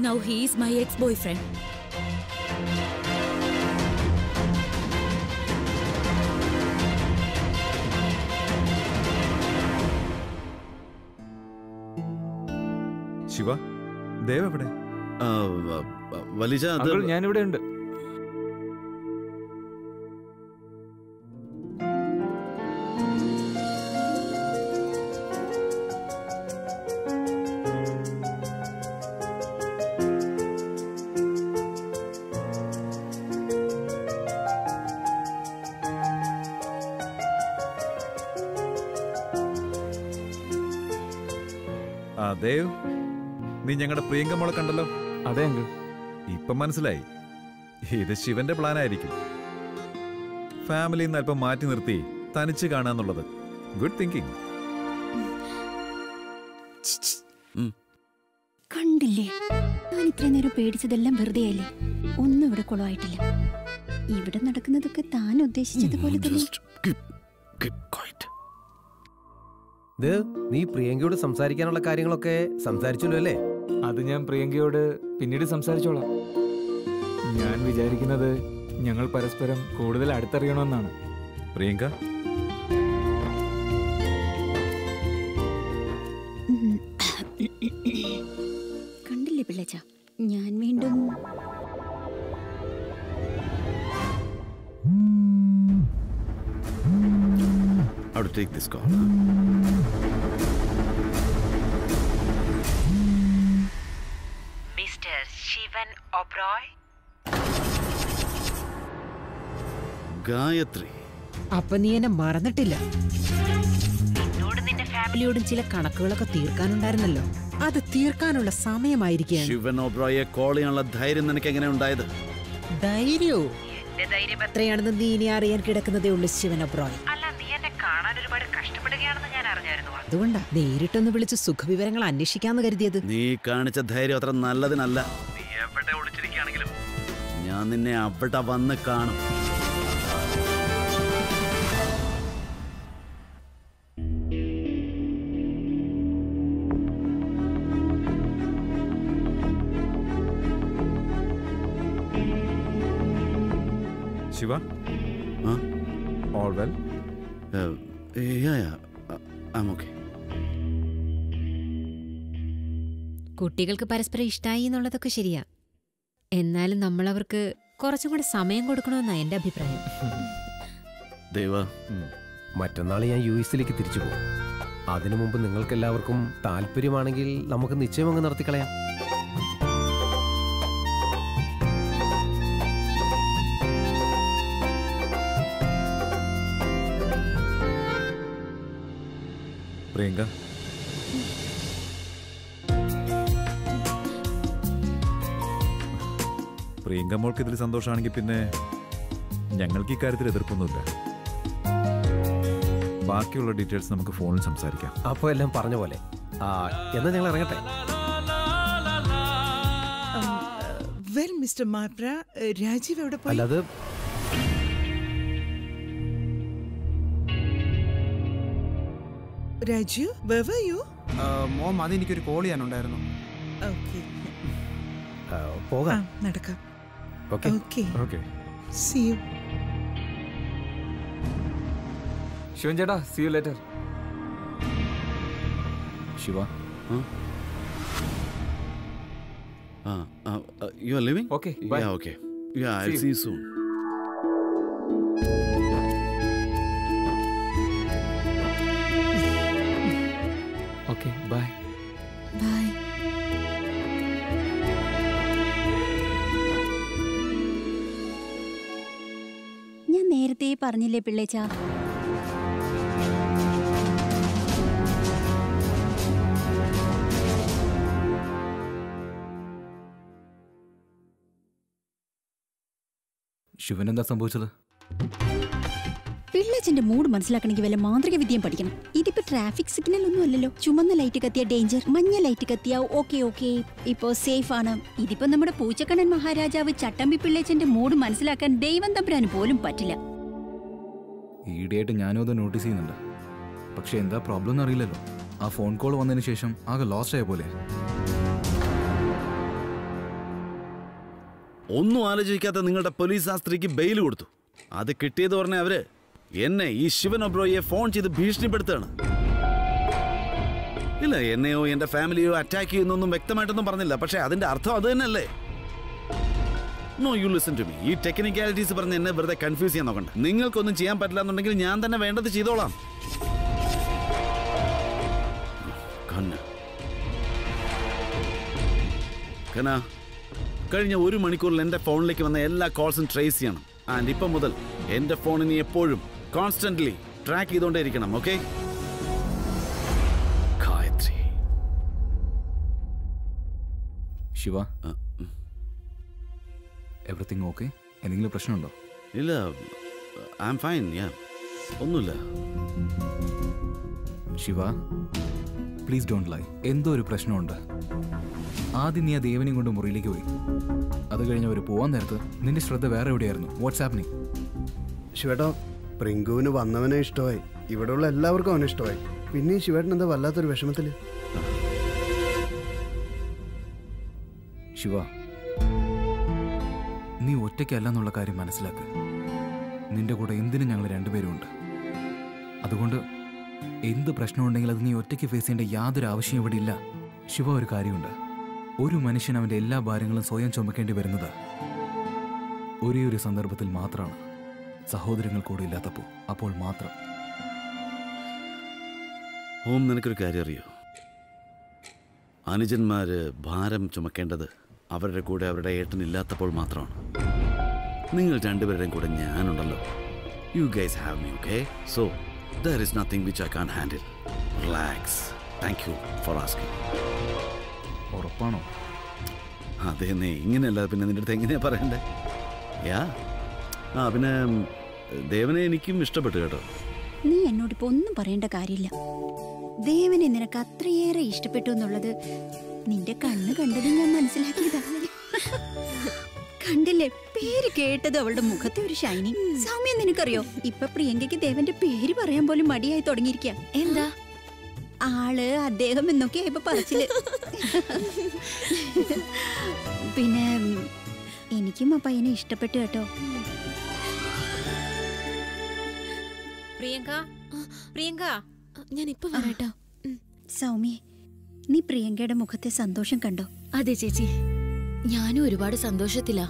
now he's my ex boyfriend Shiva Dev എവിടെ? വലിജ ഞാനിവിടെ ഉണ്ട് ഞങ്ങളുടെ പ്രിയങ്ക മോളെ കണ്ടല്ലോ? അതെ അങ്കിൾ. ഇപ്പം മനസ്സിലായി. ഇത് ശിവന്റെ പ്ലാൻ ആയിരിക്കും ഫാമിലിയിൽ നിന്ന് അല്പം മാറ്റി നിർത്തി തനിച്ച് കാണാന്നുള്ളത് ഗുഡ് തിങ്കിങ് കണ്ടില്ലേ? ഞാൻ ഇത്രയും നേരം പേടിച്ചതെല്ലാം വെറുതെ അല്ലേ ഒന്നും ഇവിടെ കുളമായിട്ടില്ല. ഇവിടെ നടക്കുന്നതൊക്കെ താൻ ഉദ്ദേശിച്ചതുപോലെ തന്നെ. നീ പ്രിയങ്കയോട് സംസാരിക്കാനുള്ള കാര്യങ്ങളൊക്കെ സംസാരിച്ചല്ലോ അല്ലേ? അത് ഞാൻ പ്രിയങ്കയോട് പിന്നീട് സംസാരിച്ചോളാം. ഞാൻ വിചാരിക്കുന്നത് ഞങ്ങൾ പരസ്പരം കൂടുതൽ അടുത്തറിയണമെന്നാണ്. പ്രിയങ്ക? കണ്ടില്ലേ പിള്ളച്ച? ഞാൻ വീണ്ടും I'll take this call. Oberoi Gayathri. അപ്പൊ നീ എന്നെ മറന്നിട്ടില്ല? എന്നോട് നിന്റെ ഫാമിലിയോടും ചില കണക്കുകളൊക്കെ തീർക്കാനുണ്ടായിരുന്നല്ലോ. അത് തീർക്കാനുള്ള സമയമായിരിക്കുകയാണ്. ശിവൻ ഓബ്രോയെ കോൾ ചെയ്യാനുള്ള ധൈര്യം നിനക്ക് എങ്ങനെ ഉണ്ടായത്? ധൈര്യോ? എന്റെ ധൈര്യം എത്രയാണെന്ന് നീ ഇനി അറിയാൻ കിടക്കുന്നതേ ഉള്ളൂ ശിവൻ അല്ല നീ എന്നെ കാണാൻ ഒരുപാട് കഷ്ടപ്പെടുകയാണെന്ന് ഞാൻ അറിഞ്ഞായിരുന്നു. അതുകൊണ്ടാ നേരിട്ടൊന്ന് വിളിച്ച് സുഖവിവരങ്ങൾ അന്വേഷിക്കാന്ന് കരുതിയത്. നീ കാണിച്ച ധൈര്യം അത്ര നല്ലതിനല്ല. ഞാൻ നിന്നെ അവിടെ വന്ന് കാണും. ശിവ? All well okay. കുട്ടികൾക്ക് പരസ്പരം ഇഷ്ടമായി എന്നുള്ളതൊക്കെ ശരിയാ. എന്നാലും നമ്മൾ അവർക്ക് കുറച്ചും കൂടെ സമയം കൊടുക്കണമെന്നാണ് എന്റെ അഭിപ്രായം. ദൈവ മറ്റന്നാൾ ഞാൻ യു എസിലേക്ക് തിരിച്ചു പോകും. അതിനു മുമ്പ് നിങ്ങൾക്ക് എല്ലാവർക്കും താല്പര്യമാണെങ്കിൽ നമുക്ക് നിശ്ചയം അങ്ങ് നടത്തിക്കളയാം പ്രിയങ്ക പ്രിയങ്ക മോൾക്ക് ഇതിൽ സന്തോഷമാണെങ്കിൽ പിന്നെ ഞങ്ങൾക്ക് ഇക്കാര്യത്തിൽ എതിർപ്പൊന്നുമില്ല. ബാക്കിയുള്ള ഡീറ്റെയിൽസ് നമുക്ക് ഫോണിൽ സംസാരിക്കാം. അപ്പോൾ എല്ലാം പറഞ്ഞ പോലെ. ആ എന്നാ ഞങ്ങൾ ഇറങ്ങട്ടെ? വെൽ മിസ്റ്റർ മാപ്ര രാജീവ് എവിടെ പോയി? അല്ലാതെ രാജു വെവ യു മോം അത് എനിക്കൊരു കോൾ ചെയ്യാനുണ്ടായിരുന്നു. ഓക്കെ പോകാം. നടക്കാം. Okay okay okay see you Shivan ചേട്ടാ see you later Shiva Uh, uh, uh, you are leaving? Okay, bye. Yeah, okay. Yeah, പറഞ്ഞില്ലേ പിള്ളേച്ച? ശിവൻ എന്താ സംഭവിച്ചത്? പിള്ളേച്ചന്റെ മൂഡ് മനസ്സിലാക്കണമെങ്കിൽ വല്ല മാന്ത്രിക വിദ്യയും പഠിക്കണം. ഇതിപ്പോ ട്രാഫിക് സിഗ്നൽ ഒന്നും അല്ലല്ലോ. ചുമന്ന ലൈറ്റ് കത്തിയ ഡേഞ്ചർ മഞ്ഞ ലൈറ്റ് കത്തിയ ഓക്കെ ഓക്കെ ഇപ്പോ സേഫ് ആണ്. ഇതിപ്പോ നമ്മുടെ പൂച്ചക്കണ്ണൻ മഹാരാജാവ് ചട്ടമ്പി പിള്ളേച്ചന്റെ മൂഡ് മനസ്സിലാക്കാൻ ദൈവം തമ്പുരാന് പോലും പറ്റില്ല. ഈയിടെയായിട്ട് ഞാനും അത് നോട്ടീസ് ചെയ്യുന്നുണ്ട്. പക്ഷേ എന്താ പ്രോബ്ലം എന്ന് അറിയില്ലല്ലോ. ആ ഫോൺ കോൾ വന്നതിന് ശേഷം ആകെ ലോസ്റ്റ് ആയ പോലെ. ഒന്നും ആലോചിക്കാത്ത നിങ്ങളുടെ പോലീസ് ആ സ്ത്രീക്ക് ബെയിൽ കൊടുത്തു. അത് കിട്ടിയത് പറഞ്ഞ അവർ എന്നെ ഈ ശിവൻ ഒബ്രോയെ ഫോൺ ചെയ്ത് ഭീഷണിപ്പെടുത്തുകയാണ്. ഇല്ല എന്നെയോ എന്റെ ഫാമിലിയോ അറ്റാക്ക് ചെയ്യുന്നൊന്നും വ്യക്തമായിട്ടൊന്നും പറഞ്ഞില്ല. പക്ഷെ അതിന്റെ അർത്ഥം അത് തന്നെയല്ലേ? No you listen to me ഈ ടെക്നിക്കാലിറ്റീസ് പറഞ്ഞ് എന്നെ വെറുതെ കൺഫ്യൂസ് ചെയ്യാൻ നോക്കണ്ട. നിങ്ങൾക്കൊന്നും ചെയ്യാൻ പറ്റില്ല എന്നുണ്ടെങ്കിൽ ഞാൻ തന്നെ വേണ്ടത് ചെയ്തോളാം. കന കഴിഞ്ഞ ഒരു മണിക്കൂറിൽ എന്റെ ഫോണിലേക്ക് വന്ന എല്ലാ കോൾസും ട്രേസ് ചെയ്യണം. ആൻഡ് ഇപ്പം മുതൽ എന്റെ ഫോണിനെ എപ്പോഴും constantly track ചെയ്തുകൊണ്ടേയിരിക്കണം okay Gayathri. Shiva. Everything okay എന്തെങ്കിലും പ്രശ്നമുണ്ടോ? ഇല്ല. ഐ എം ഫൈൻ യാ ഒന്നുമില്ല. ശിവ പ്ലീസ് ഡോണ്ട് ലൈ എന്തോ ഒരു പ്രശ്നമുണ്ട്. ആദ്യം നീ ആ ദേവനെയും കൊണ്ട് മുറിയിലേക്ക് പോയി. അത് കഴിഞ്ഞ് അവർ പോകാൻ നേരത്ത് നിന്റെ ശ്രദ്ധ വേറെ എവിടെയായിരുന്നു? വാട്സാപ്പിനെ ശിവേട്ടോ പ്രിങ്കുവിന് വന്നവനെ ഇഷ്ടമായി. ഇവിടെയുള്ള എല്ലാവർക്കും അവനെ ഇഷ്ടമായി. പിന്നെ ഈ ശിവേട്ടൻ എന്താ വല്ലാത്തൊരു വിഷമത്തിൽ? ശിവ നീ ഒറ്റയ്ക്കല്ല എന്നുള്ള കാര്യം മനസ്സിലാക്ക്. നിന്റെ കൂടെ എന്തിനും ഞങ്ങൾ രണ്ടുപേരും ഉണ്ട്. അതുകൊണ്ട് എന്ത് പ്രശ്നമുണ്ടെങ്കിലും അത് നീ ഒറ്റയ്ക്ക് ഫേസ് ചെയ്യേണ്ട യാതൊരു ആവശ്യം ഇവിടെ ഇല്ല. ശിവ ഒരു കാര്യമുണ്ട്. ഒരു മനുഷ്യൻ അവന്റെ എല്ലാ ഭാരങ്ങളും സ്വയം ചുമക്കേണ്ടി വരുന്നത് ഒരേ ഒരു സന്ദർഭത്തിൽ മാത്രമാണ് സഹോദരങ്ങൾ കൂടെ ഇല്ലാത്തപ്പോൾ അപ്പോൾ മാത്രം. ഓം നിനക്കൊരു കാര്യം അറിയോ? അനുജന്മാര് ഭാരം ചുമക്കേണ്ടത് അവരുടെ കൂടെ അവരുടെ ഏട്ടനില്ലാത്തപ്പോൾ മാത്രമാണ്. നിങ്ങൾ രണ്ടുപേരുടെയും കൂടെ ഞാനുണ്ടല്ലോ. You guys have me okay so there is nothing which I can handle relax thank you for asking ഉറപ്പാണോ? അതെ നീ ഇങ്ങനെയല്ല പിന്നെ നിന്റെ അടുത്ത് എങ്ങനെയാ പറയണ്ടേ? യാ ആ പിന്നെ ദേവനെ എനിക്കും ഇഷ്ടപ്പെട്ടു കേട്ടോ. നീ എന്നോട് ഇപ്പൊ ഒന്നും പറയേണ്ട കാര്യമില്ല. ദേവനെ നിനക്ക് അത്രയേറെ ഇഷ്ടപ്പെട്ടു എന്നുള്ളത് നിന്റെ കണ്ണ് കണ്ടത് ഞാൻ മനസ്സിലാക്കിയതാ. കണ്ടില്ലേ? പേര് കേട്ടത് അവളുടെ മുഖത്തെ ഒരു ഷൈനി. സൗമ്യം നിനക്കറിയോ? ഇപ്പൊ പ്രിയങ്കയ്ക്ക് ദേവന്റെ പേര് പറയാൻ പോലും മടിയായി തുടങ്ങിയിരിക്കുക എന്താ? ആൾ അദ്ദേഹം എന്നൊക്കെ ഇപ്പൊ പറച്ചിൽ. പിന്നെ എനിക്കും ആ പയ്യനെ ഇഷ്ടപ്പെട്ടു കേട്ടോ. പ്രിയങ്ക? പ്രിയങ്ക? ഞാൻ ഇപ്പൊ വരാട്ടോ സൗമ്യ നീ പ്രിയങ്കയുടെ മുഖത്തെ സന്തോഷം കണ്ടോ? അതെ ചേച്ചി. ഞാനും ഒരുപാട് സന്തോഷത്തിലാ.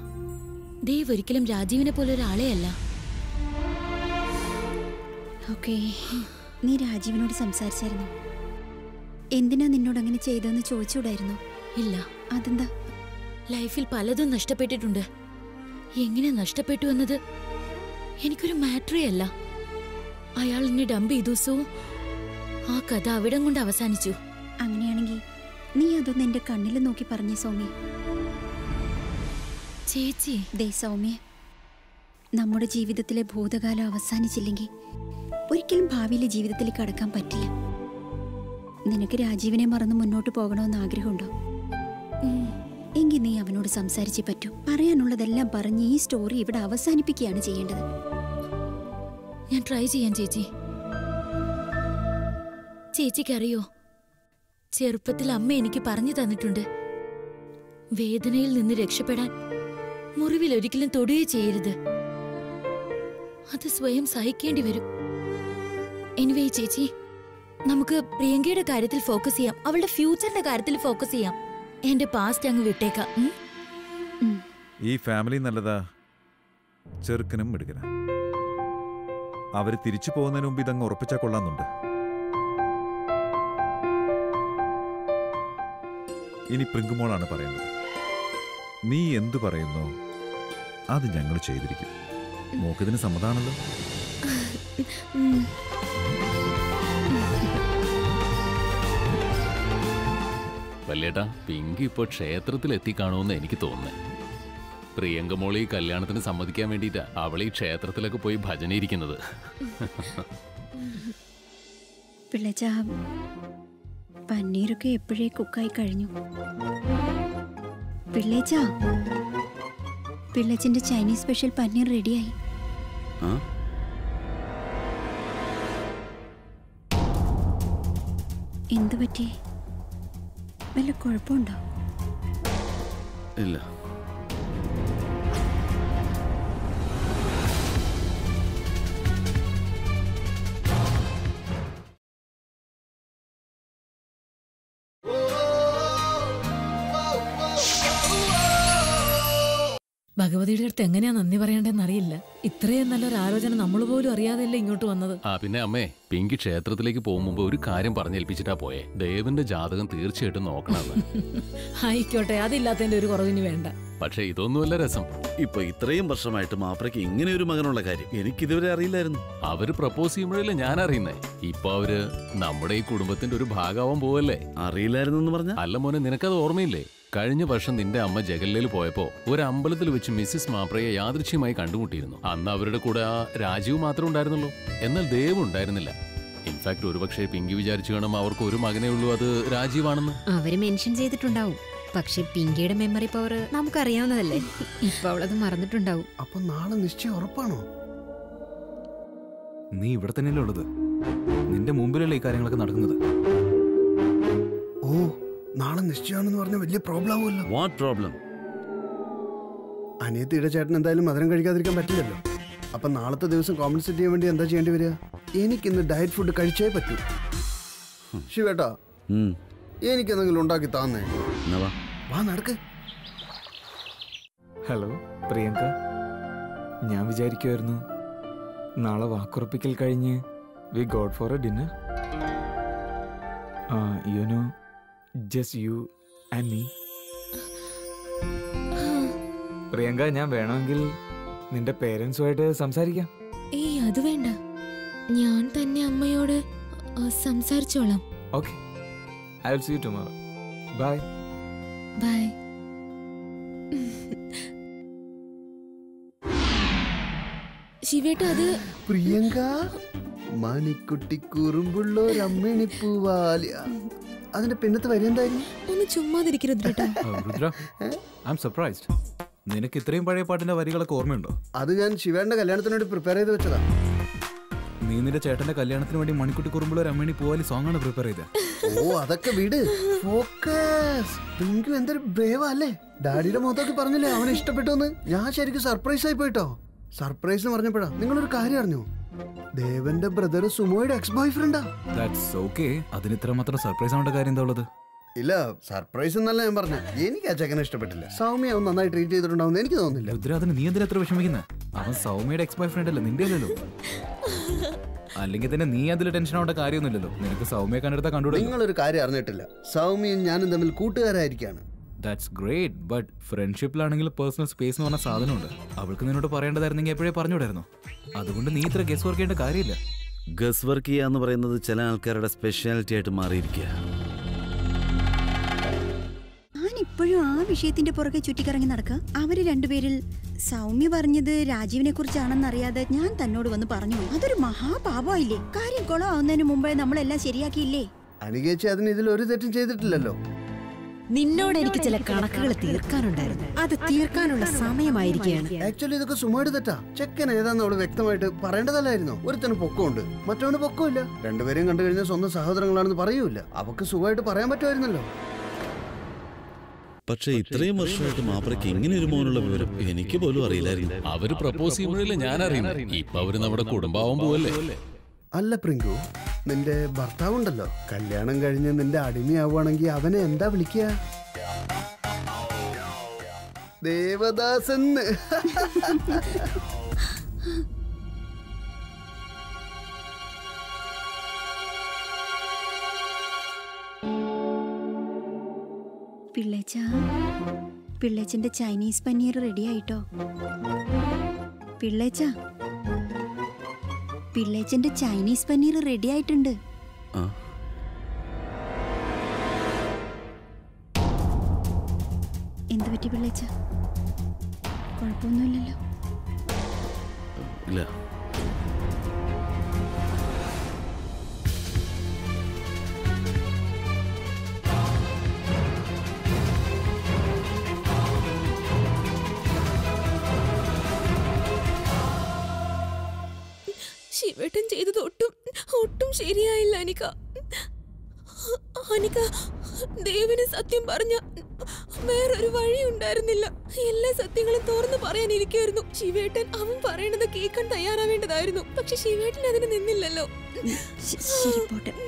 ദേവ് ഒരിക്കലും രാജീവിനെ പോലെ ഒരാളെ അല്ല. ഓക്കെ. നീ രാജീവിനോട് സംസാരിച്ചായിരുന്നു? എന്തിനാ നിന്നോട് അങ്ങനെ ചെയ്തതെന്ന് ചോദിച്ചൂടായിരുന്നു ഇല്ല. അതെന്താ? ലൈഫിൽ പലതും നഷ്ടപ്പെട്ടിട്ടുണ്ട്. എങ്ങനെ നഷ്ടപ്പെട്ടു എന്നത് എനിക്കൊരു മാറ്ററേ അല്ല. അയാൾ എന്നെ ഡംപ് ചെയ്തു സോ ആ കഥ അവിടം കൊണ്ട് അവസാനിച്ചു. അങ്ങനെയാണെങ്കിൽ നീ അതൊന്ന് എന്റെ കണ്ണിൽ നോക്കി പറഞ്ഞേ സൗമ്യ. ചേച്ചി. ദേ സൗമ്യ നമ്മുടെ ജീവിതത്തിലെ ഭൂതകാലം അവസാനിച്ചില്ലെങ്കിൽ ഒരിക്കലും ഭാവിയിലെ ജീവിതത്തിലേക്ക് കടക്കാൻ പറ്റില്ല. നിനക്ക് രാജീവിനെ മറന്ന് മുന്നോട്ട് പോകണമെന്ന് ആഗ്രഹമുണ്ടോ. എങ്കിൽ നീ അവനോട് സംസാരിച്ചേ പറ്റൂ. പറയാനുള്ളതെല്ലാം പറഞ്ഞ് ഈ സ്റ്റോറി ഇവിടെ അവസാനിപ്പിക്കുകയാണ് ചെയ്യേണ്ടത്. ഞാൻ ട്രൈ ചെയ്യാൻ ചേച്ചി. ചേച്ചിക്കറിയോ? ചെറുപ്പത്തിൽ അമ്മ എനിക്ക് പറഞ്ഞു തന്നിട്ടുണ്ട്. വേദനയിൽ നിന്ന് രക്ഷപ്പെടാൻ മുറിവിൽ ഒരിക്കലും തൊടുകയെ ചെയ്യരുത്. അത് സ്വയം സഹിക്കേണ്ടി വരും. എനിവേ ചേച്ചി നമുക്ക് പ്രിയങ്കയുടെ കാര്യത്തിൽ ഫോക്കസ് ചെയ്യാം. അവളുടെ ഫ്യൂച്ചറിന്റെ കാര്യത്തിൽ ഫോക്കസ് ചെയ്യാം. എന്റെ പാസ്റ്റ് അങ്ങ് വിട്ടേക്കാം? ഈ ഫാമിലി നല്ലതാ. ചെറുക്കനും എടുക്കന അവർ തിരിച്ചു പോകുന്നതിന് മുമ്പ് ഇതങ്ങ് ഉറപ്പിച്ചാൽ കൊള്ളാന്നുണ്ട് ഇനി പ്രിങ്കുമോളാണ് പറയുന്നത് നീ എന്തു പറയുന്നു അത് ഞങ്ങൾ ചെയ്തിരിക്കും. മോക്കിതിന് സമ്മതാണല്ലോ. വല്ലേട്ടാ വല്യേട്ടാ പിങ്കി ഇപ്പോൾ ക്ഷേത്രത്തിൽ എത്തിക്കാണുമെന്ന് എനിക്ക് തോന്നുന്നു. പ്രിയങ്ക മോളി ഈ കല്യാണത്തിന് സമ്മതിക്കാൻ വേണ്ടിയിട്ടാ അവൾ ഈ ക്ഷേത്രത്തിലൊക്കെ പോയി ഭജന ഇരിക്കുന്നത് പിള്ളച്ച പന്നീരൊക്കെ എപ്പോഴേ കുക്കായി കഴിഞ്ഞു. പിള്ളേച്ച പിള്ളച്ചന്റെ ചൈനീസ് സ്പെഷ്യൽ പന്നീർ റെഡിയായി. ആ? എന്തു പറ്റി? വല്ല കുഴപ്പമുണ്ടോ? ഭഗവതിയുടെ അടുത്ത് എങ്ങനെയാ നന്ദി പറയേണ്ടതെന്ന് അറിയില്ല. ഇത്രയും നല്ലൊരു ആലോചന നമ്മൾ പോലും അറിയാതെയല്ലേ ഇങ്ങോട്ട് വന്നത്? ആ പിന്നെ അമ്മേ പിങ്കി ക്ഷേത്രത്തിലേക്ക് പോകുമ്പോ മുമ്പ് ഒരു കാര്യം പറഞ്ഞേൽപ്പിച്ചിട്ടാ പോയെ. ദേവന്റെ ജാതകം തീർച്ചയായിട്ടും നോക്കണമെന്ന് ആയിക്കോട്ടെ അതില്ലാത്തതിന്റെ ഒരു കുറവിന് വേണ്ട. പക്ഷെ ഇതൊന്നുമല്ല രസം. ഇപ്പൊ ഇത്രയും വർഷമായിട്ട് മാപ്രയ്ക്ക് ഇങ്ങനെ ഒരു മകനുള്ള കാര്യം എനിക്ക് ഇതുവരെ അറിയില്ലായിരുന്നു. അവർ പ്രപ്പോസ് ചെയ്യുമ്പോഴല്ലേ ഞാൻ അറിയുന്നേ ഇപ്പൊ അവർ നമ്മുടെ ഈ കുടുംബത്തിന്റെ ഒരു ഭാഗമാവാൻ പോവല്ലേ? അറിയില്ലായിരുന്നു പറഞ്ഞ? അല്ല മോനെ നിനക്കത് ഓർമ്മയില്ലേ? കഴിഞ്ഞ വർഷം നിന്റെ അമ്മ ജഗല്ലയിൽ പോയപ്പോ ഒരു അമ്പലത്തിൽ വെച്ച് മിസ്സിസ് മാപ്രയെ യാദൃശ്യമായി കണ്ടുമുട്ടിയിരുന്നു. അന്ന് അവരുടെ കൂടെ ആ രാജീവ് മാത്രം ഉണ്ടായിരുന്നല്ലോ. എന്നാൽ ദേവ് ഉണ്ടായിരുന്നില്ല. ഇൻഫാക്ട് ഒരുപക്ഷെ പിങ്കി വിചാരിച്ചു കാണും അവർക്ക് ഒരു മകനേ ഉള്ളൂ അത് രാജീവാണെന്ന്. അവർ മെൻഷൻ ചെയ്തിട്ടുണ്ടാവും. പക്ഷെ പിങ്കിയുടെ മെമ്മറി പവർ നമുക്കറിയാവുന്നതല്ലേ? ഇപ്പൊ അവളത് മറന്നിട്ടുണ്ടാവും. അപ്പൊ നാളെ നിശ്ചയം ഉറപ്പാണോ? നീ ഇവിടെ തന്നെയല്ലേ ഉള്ളത്? നിന്റെ മുമ്പിലല്ലേ ഈ കാര്യങ്ങളൊക്കെ നടക്കുന്നത്? ഓ നാളെ നിശ്ചയമാണെന്ന് പറഞ്ഞ വലിയ പ്രോബ്ലം ആവുമല്ലോ. വാട്ട് പ്രോബ്ലം അനിയത്തിയുടെ ചേട്ടൻ എന്തായാലും മധുരം കഴിക്കാതിരിക്കാൻ പറ്റില്ലല്ലോ. അപ്പൊ നാളത്തെ ദിവസം കോമ്പൻസേറ്റ് ചെയ്യാൻ വേണ്ടി എന്താ ചെയ്യേണ്ടി വരിക? എനിക്കിന്ന് ഡയറ്റ് ഫുഡ് കഴിച്ചേ പറ്റൂ. ശിവേട്ടാ എനിക്ക് എന്തെങ്കിലും ഉണ്ടാക്കി താന്നേ. വാ. നടക്ക്. ഹലോ പ്രിയങ്ക. ഞാൻ വിചാരിക്കുമായിരുന്നു നാളെ വാക്കുറപ്പിക്കൽ കഴിഞ്ഞ് we go for a dinner ah you know just you and me Priyanka ഞാൻ വേണമെങ്കിൽ നിന്റെ പേരൻസുമായിട്ട് സംസാരിക്കാം. ഏയ് അത് വേണ്ട. ഞാൻ തന്നെ അമ്മയോട് സംസാരിച്ചോളാം. Okay I will see you tomorrow bye bye ശിവേട്ട അത് പ്രിയങ്ക മണിക്കുട്ടി കുറുമ്പുള്ളൊരമ്മണി പൂവാലിയ അതിന്റെ പിന്നത്തെ വരി എന്തായിരുന്നു? ഒന്ന് ചുമ്മാതിരിക്കരുത് രുദ്ര. ഐ എം സർപ്രൈസ്ഡ് നിനക്ക് ഇത്രയും പഴയ പാട്ടിന്റെ വരികളൊക്കെ ഓർമ്മയുണ്ടോ? അത് ഞാൻ ശിവന്റെ കല്യാണത്തിന് വേണ്ടി പ്രിപ്പയർ ചെയ്ത് വെച്ചതാ. നീ നിന്റെ ചേട്ടന്റെ കല്യാണത്തിന് വേണ്ടി മണിക്കുട്ടി കുറുമ്പുള്ള ഒരു അമ്മേണി പോവാലി സോങ് ആണ് പ്രിപ്പയർ ചെയ്തത് ഓ അതൊക്കെ വിട്. ഫോക്കസ് പിങ്കു എന്തൊരു ബ്രേവ അല്ലേ? ഡാഡിയുടെ മുഖത്തൊക്കെ പറഞ്ഞില്ലേ അവനെ ഇഷ്ടപ്പെട്ടു എന്ന്? ഞാൻ ശരിക്കും സർപ്രൈസ് ആയി പോയിട്ടോ. സർപ്രൈസ് എന്ന് പറഞ്ഞപ്പോഴാ നിങ്ങളൊരു കാര്യം അറിഞ്ഞു? ദേവന്റെ ബ്രദർ സുമോയുടെ എക്സ് ബോയ് ഫ്രണ്ടാ ദാറ്റ്സ് ഓക്കേ അതിന് ഇത്ര മാത്രം സർപ്രൈസ് ആവേണ്ട കാര്യം എന്താ ഉള്ളത്? ഇല്ല സർപ്രൈസ് എന്നല്ല ഞാൻ പറഞ്ഞ. എനിക്ക് ആ ചെക്കനെ ഇഷ്ടപ്പെട്ടില്ല. സൗമ്യ അവൻ നന്നായി ട്രീറ്റ് ചെയ്തിട്ടുണ്ടാവും എനിക്ക് തോന്നുന്നില്ല. രുദ്ര അതിന് നീ എന്തിനാ എത്ര വിഷമിക്കുന്നത് അവൻ സൗമ്യയുടെ എക്സ് ബോയ് ഫ്രണ്ട് അല്ല? നിന്റെ അല്ലല്ലോ. അല്ലെങ്കിൽ തന്നെ നീ അതിൽ ടെൻഷൻ ആവേണ്ട കാര്യമൊന്നുമില്ലല്ലോ. നിനക്ക് സൗമ്യ കണ്ടെടുത്താൽ കണ്ടുകൂടെ? നിങ്ങളൊരു കാര്യം അറിഞ്ഞിട്ടില്ല. സൗമ്യയും ഞാനും തമ്മിൽ കൂട്ടുകാരായിരിക്കാണ്. ദാറ്റ്സ് ഗ്രേറ്റ് ബട്ട് ഫ്രണ്ട്ഷിപ്പിലാണെങ്കിൽ പേഴ്സണൽ സ്പേസ് എന്ന് പറഞ്ഞ സാധനമുണ്ട്. അവൾക്ക് നിന്നോട് പറയേണ്ടതായിരുന്നെങ്കിൽ എപ്പോഴേ പറഞ്ഞുവിടായിരുന്നു. അതുകൊണ്ട് നീ ഇത്ര ഗസ് വർക്ക് ചെയ്യേണ്ട കാര്യമില്ല. ഗസ് വർക്ക് ചെയ്യുക എന്ന് പറയുന്നത് ചില ആൾക്കാരുടെ സ്പെഷ്യാലിറ്റി ആയിട്ട് മാറിയിരിക്കുക. ഞാൻ ഇപ്പോഴും ആ വിഷയത്തിന്റെ പുറകെ ചുറ്റിക്കറങ്ങി നടക്കുക അവർ രണ്ടുപേരിൽ സൗമ്യ പറഞ്ഞത് രാജീവിനെ കുറിച്ചാണെന്നറിയാതെ ഞാൻ തന്നോട് വന്ന് പറഞ്ഞു അതൊരു മഹാപാപമായില്ലേ? കാര്യം കുളമാവുന്നതിന് മുമ്പേ നമ്മളെല്ലാം ശരിയാക്കിയില്ലേ? അനികേച്ചി അതിന് ഇതിൽ ഒരു തെറ്റും ചെയ്തിട്ടില്ലല്ലോ. നിന്നോട് എനിക്ക് ചില കണക്കുകൾ തീർക്കാനുണ്ടായിരുന്നു. അത് തീർക്കാനുള്ള സമയമായിരിക്കുകയാണ്. ആക്ച്വലി ഇതൊക്കെ സുമായിട്ട് തെറ്റാ. ചെക്കൻ ഏതാന്ന് അവൾ വ്യക്തമായിട്ട് പറയേണ്ടതല്ലായിരുന്നു? ഒരുത്തന് പൊക്കമുണ്ട്. മറ്റവന് പൊക്കമില്ല. രണ്ടുപേരെയും കണ്ടു കഴിഞ്ഞാൽ സ്വന്തം സഹോദരങ്ങളാണെന്ന് പറയൂല അവക്ക് സുഖമായിട്ട് പറയാൻ പറ്റുമായിരുന്നല്ലോ. പക്ഷേ ഇത്രയും വർഷമായിട്ട് മാപ്രയ്ക്ക് ഇങ്ങനെ ഒരു മോനുള്ള വിവരം എനിക്ക് പോലും അറിയില്ലായിരുന്നു. അവർ പ്രപ്പോസ് ചെയ്യുമ്പോഴല്ലേ ഞാൻ അറിയുന്നത്? ഇപ്പൊ അവർ നമ്മുടെ കുടുംബാവാൻ പോവല്ലേ? അല്ല പ്രിങ്കു നിന്റെ ഭർത്താവുണ്ടല്ലോ. കല്യാണം കഴിഞ്ഞ് നിന്റെ അടിമയാവുകയാണെങ്കിൽ അവനെ എന്താ വിളിക്കുക? ദേവദാസൻ. പിള്ളേച്ച പിള്ളേച്ചന്റെ ചൈനീസ് പനീർ റെഡി ആയിട്ടോ പിള്ളേച്ച പിള്ളേച്ചന്റെ ചൈനീസ് പനീർ റെഡി ആയിട്ടുണ്ട്. ആ. എന്ത് പറ്റി പിള്ളേച്ച? കുഴപ്പമൊന്നുമില്ലല്ലോ. ഇല്ല. ശിവേട്ടൻ ചെയ്തത് ഒട്ടും ഒട്ടും ശരിയായില്ല അനിക. അനിക ദേവന് സത്യം പറഞ്ഞ വേറൊരു വഴി ഉണ്ടായിരുന്നില്ല. എല്ലാ സത്യങ്ങളും തുറന്നു ഇരിക്കുന്നു ശിവേട്ടൻ അവൻ പറയണത് കേൾക്കാൻ തയ്യാറാവേണ്ടതായിരുന്നു. പക്ഷെ ശിവേട്ടൻ അതിന് നിന്നില്ലല്ലോ.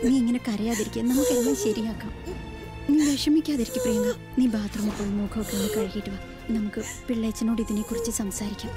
നീ ഇങ്ങനെ കരയാതിരിക്കുക. നമുക്കെല്ലാം ശരിയാക്കാം. നീ വിഷമിക്കാതിരിക്കും പ്രിയങ്ക. നീ ബാത്റൂമിൽ പോയി മുഖമൊക്കെ ഒന്ന് കഴുകിയിട്ട് വാ. നമുക്ക് പിള്ളേച്ചനോട് ഇതിനെക്കുറിച്ച് സംസാരിക്കാം.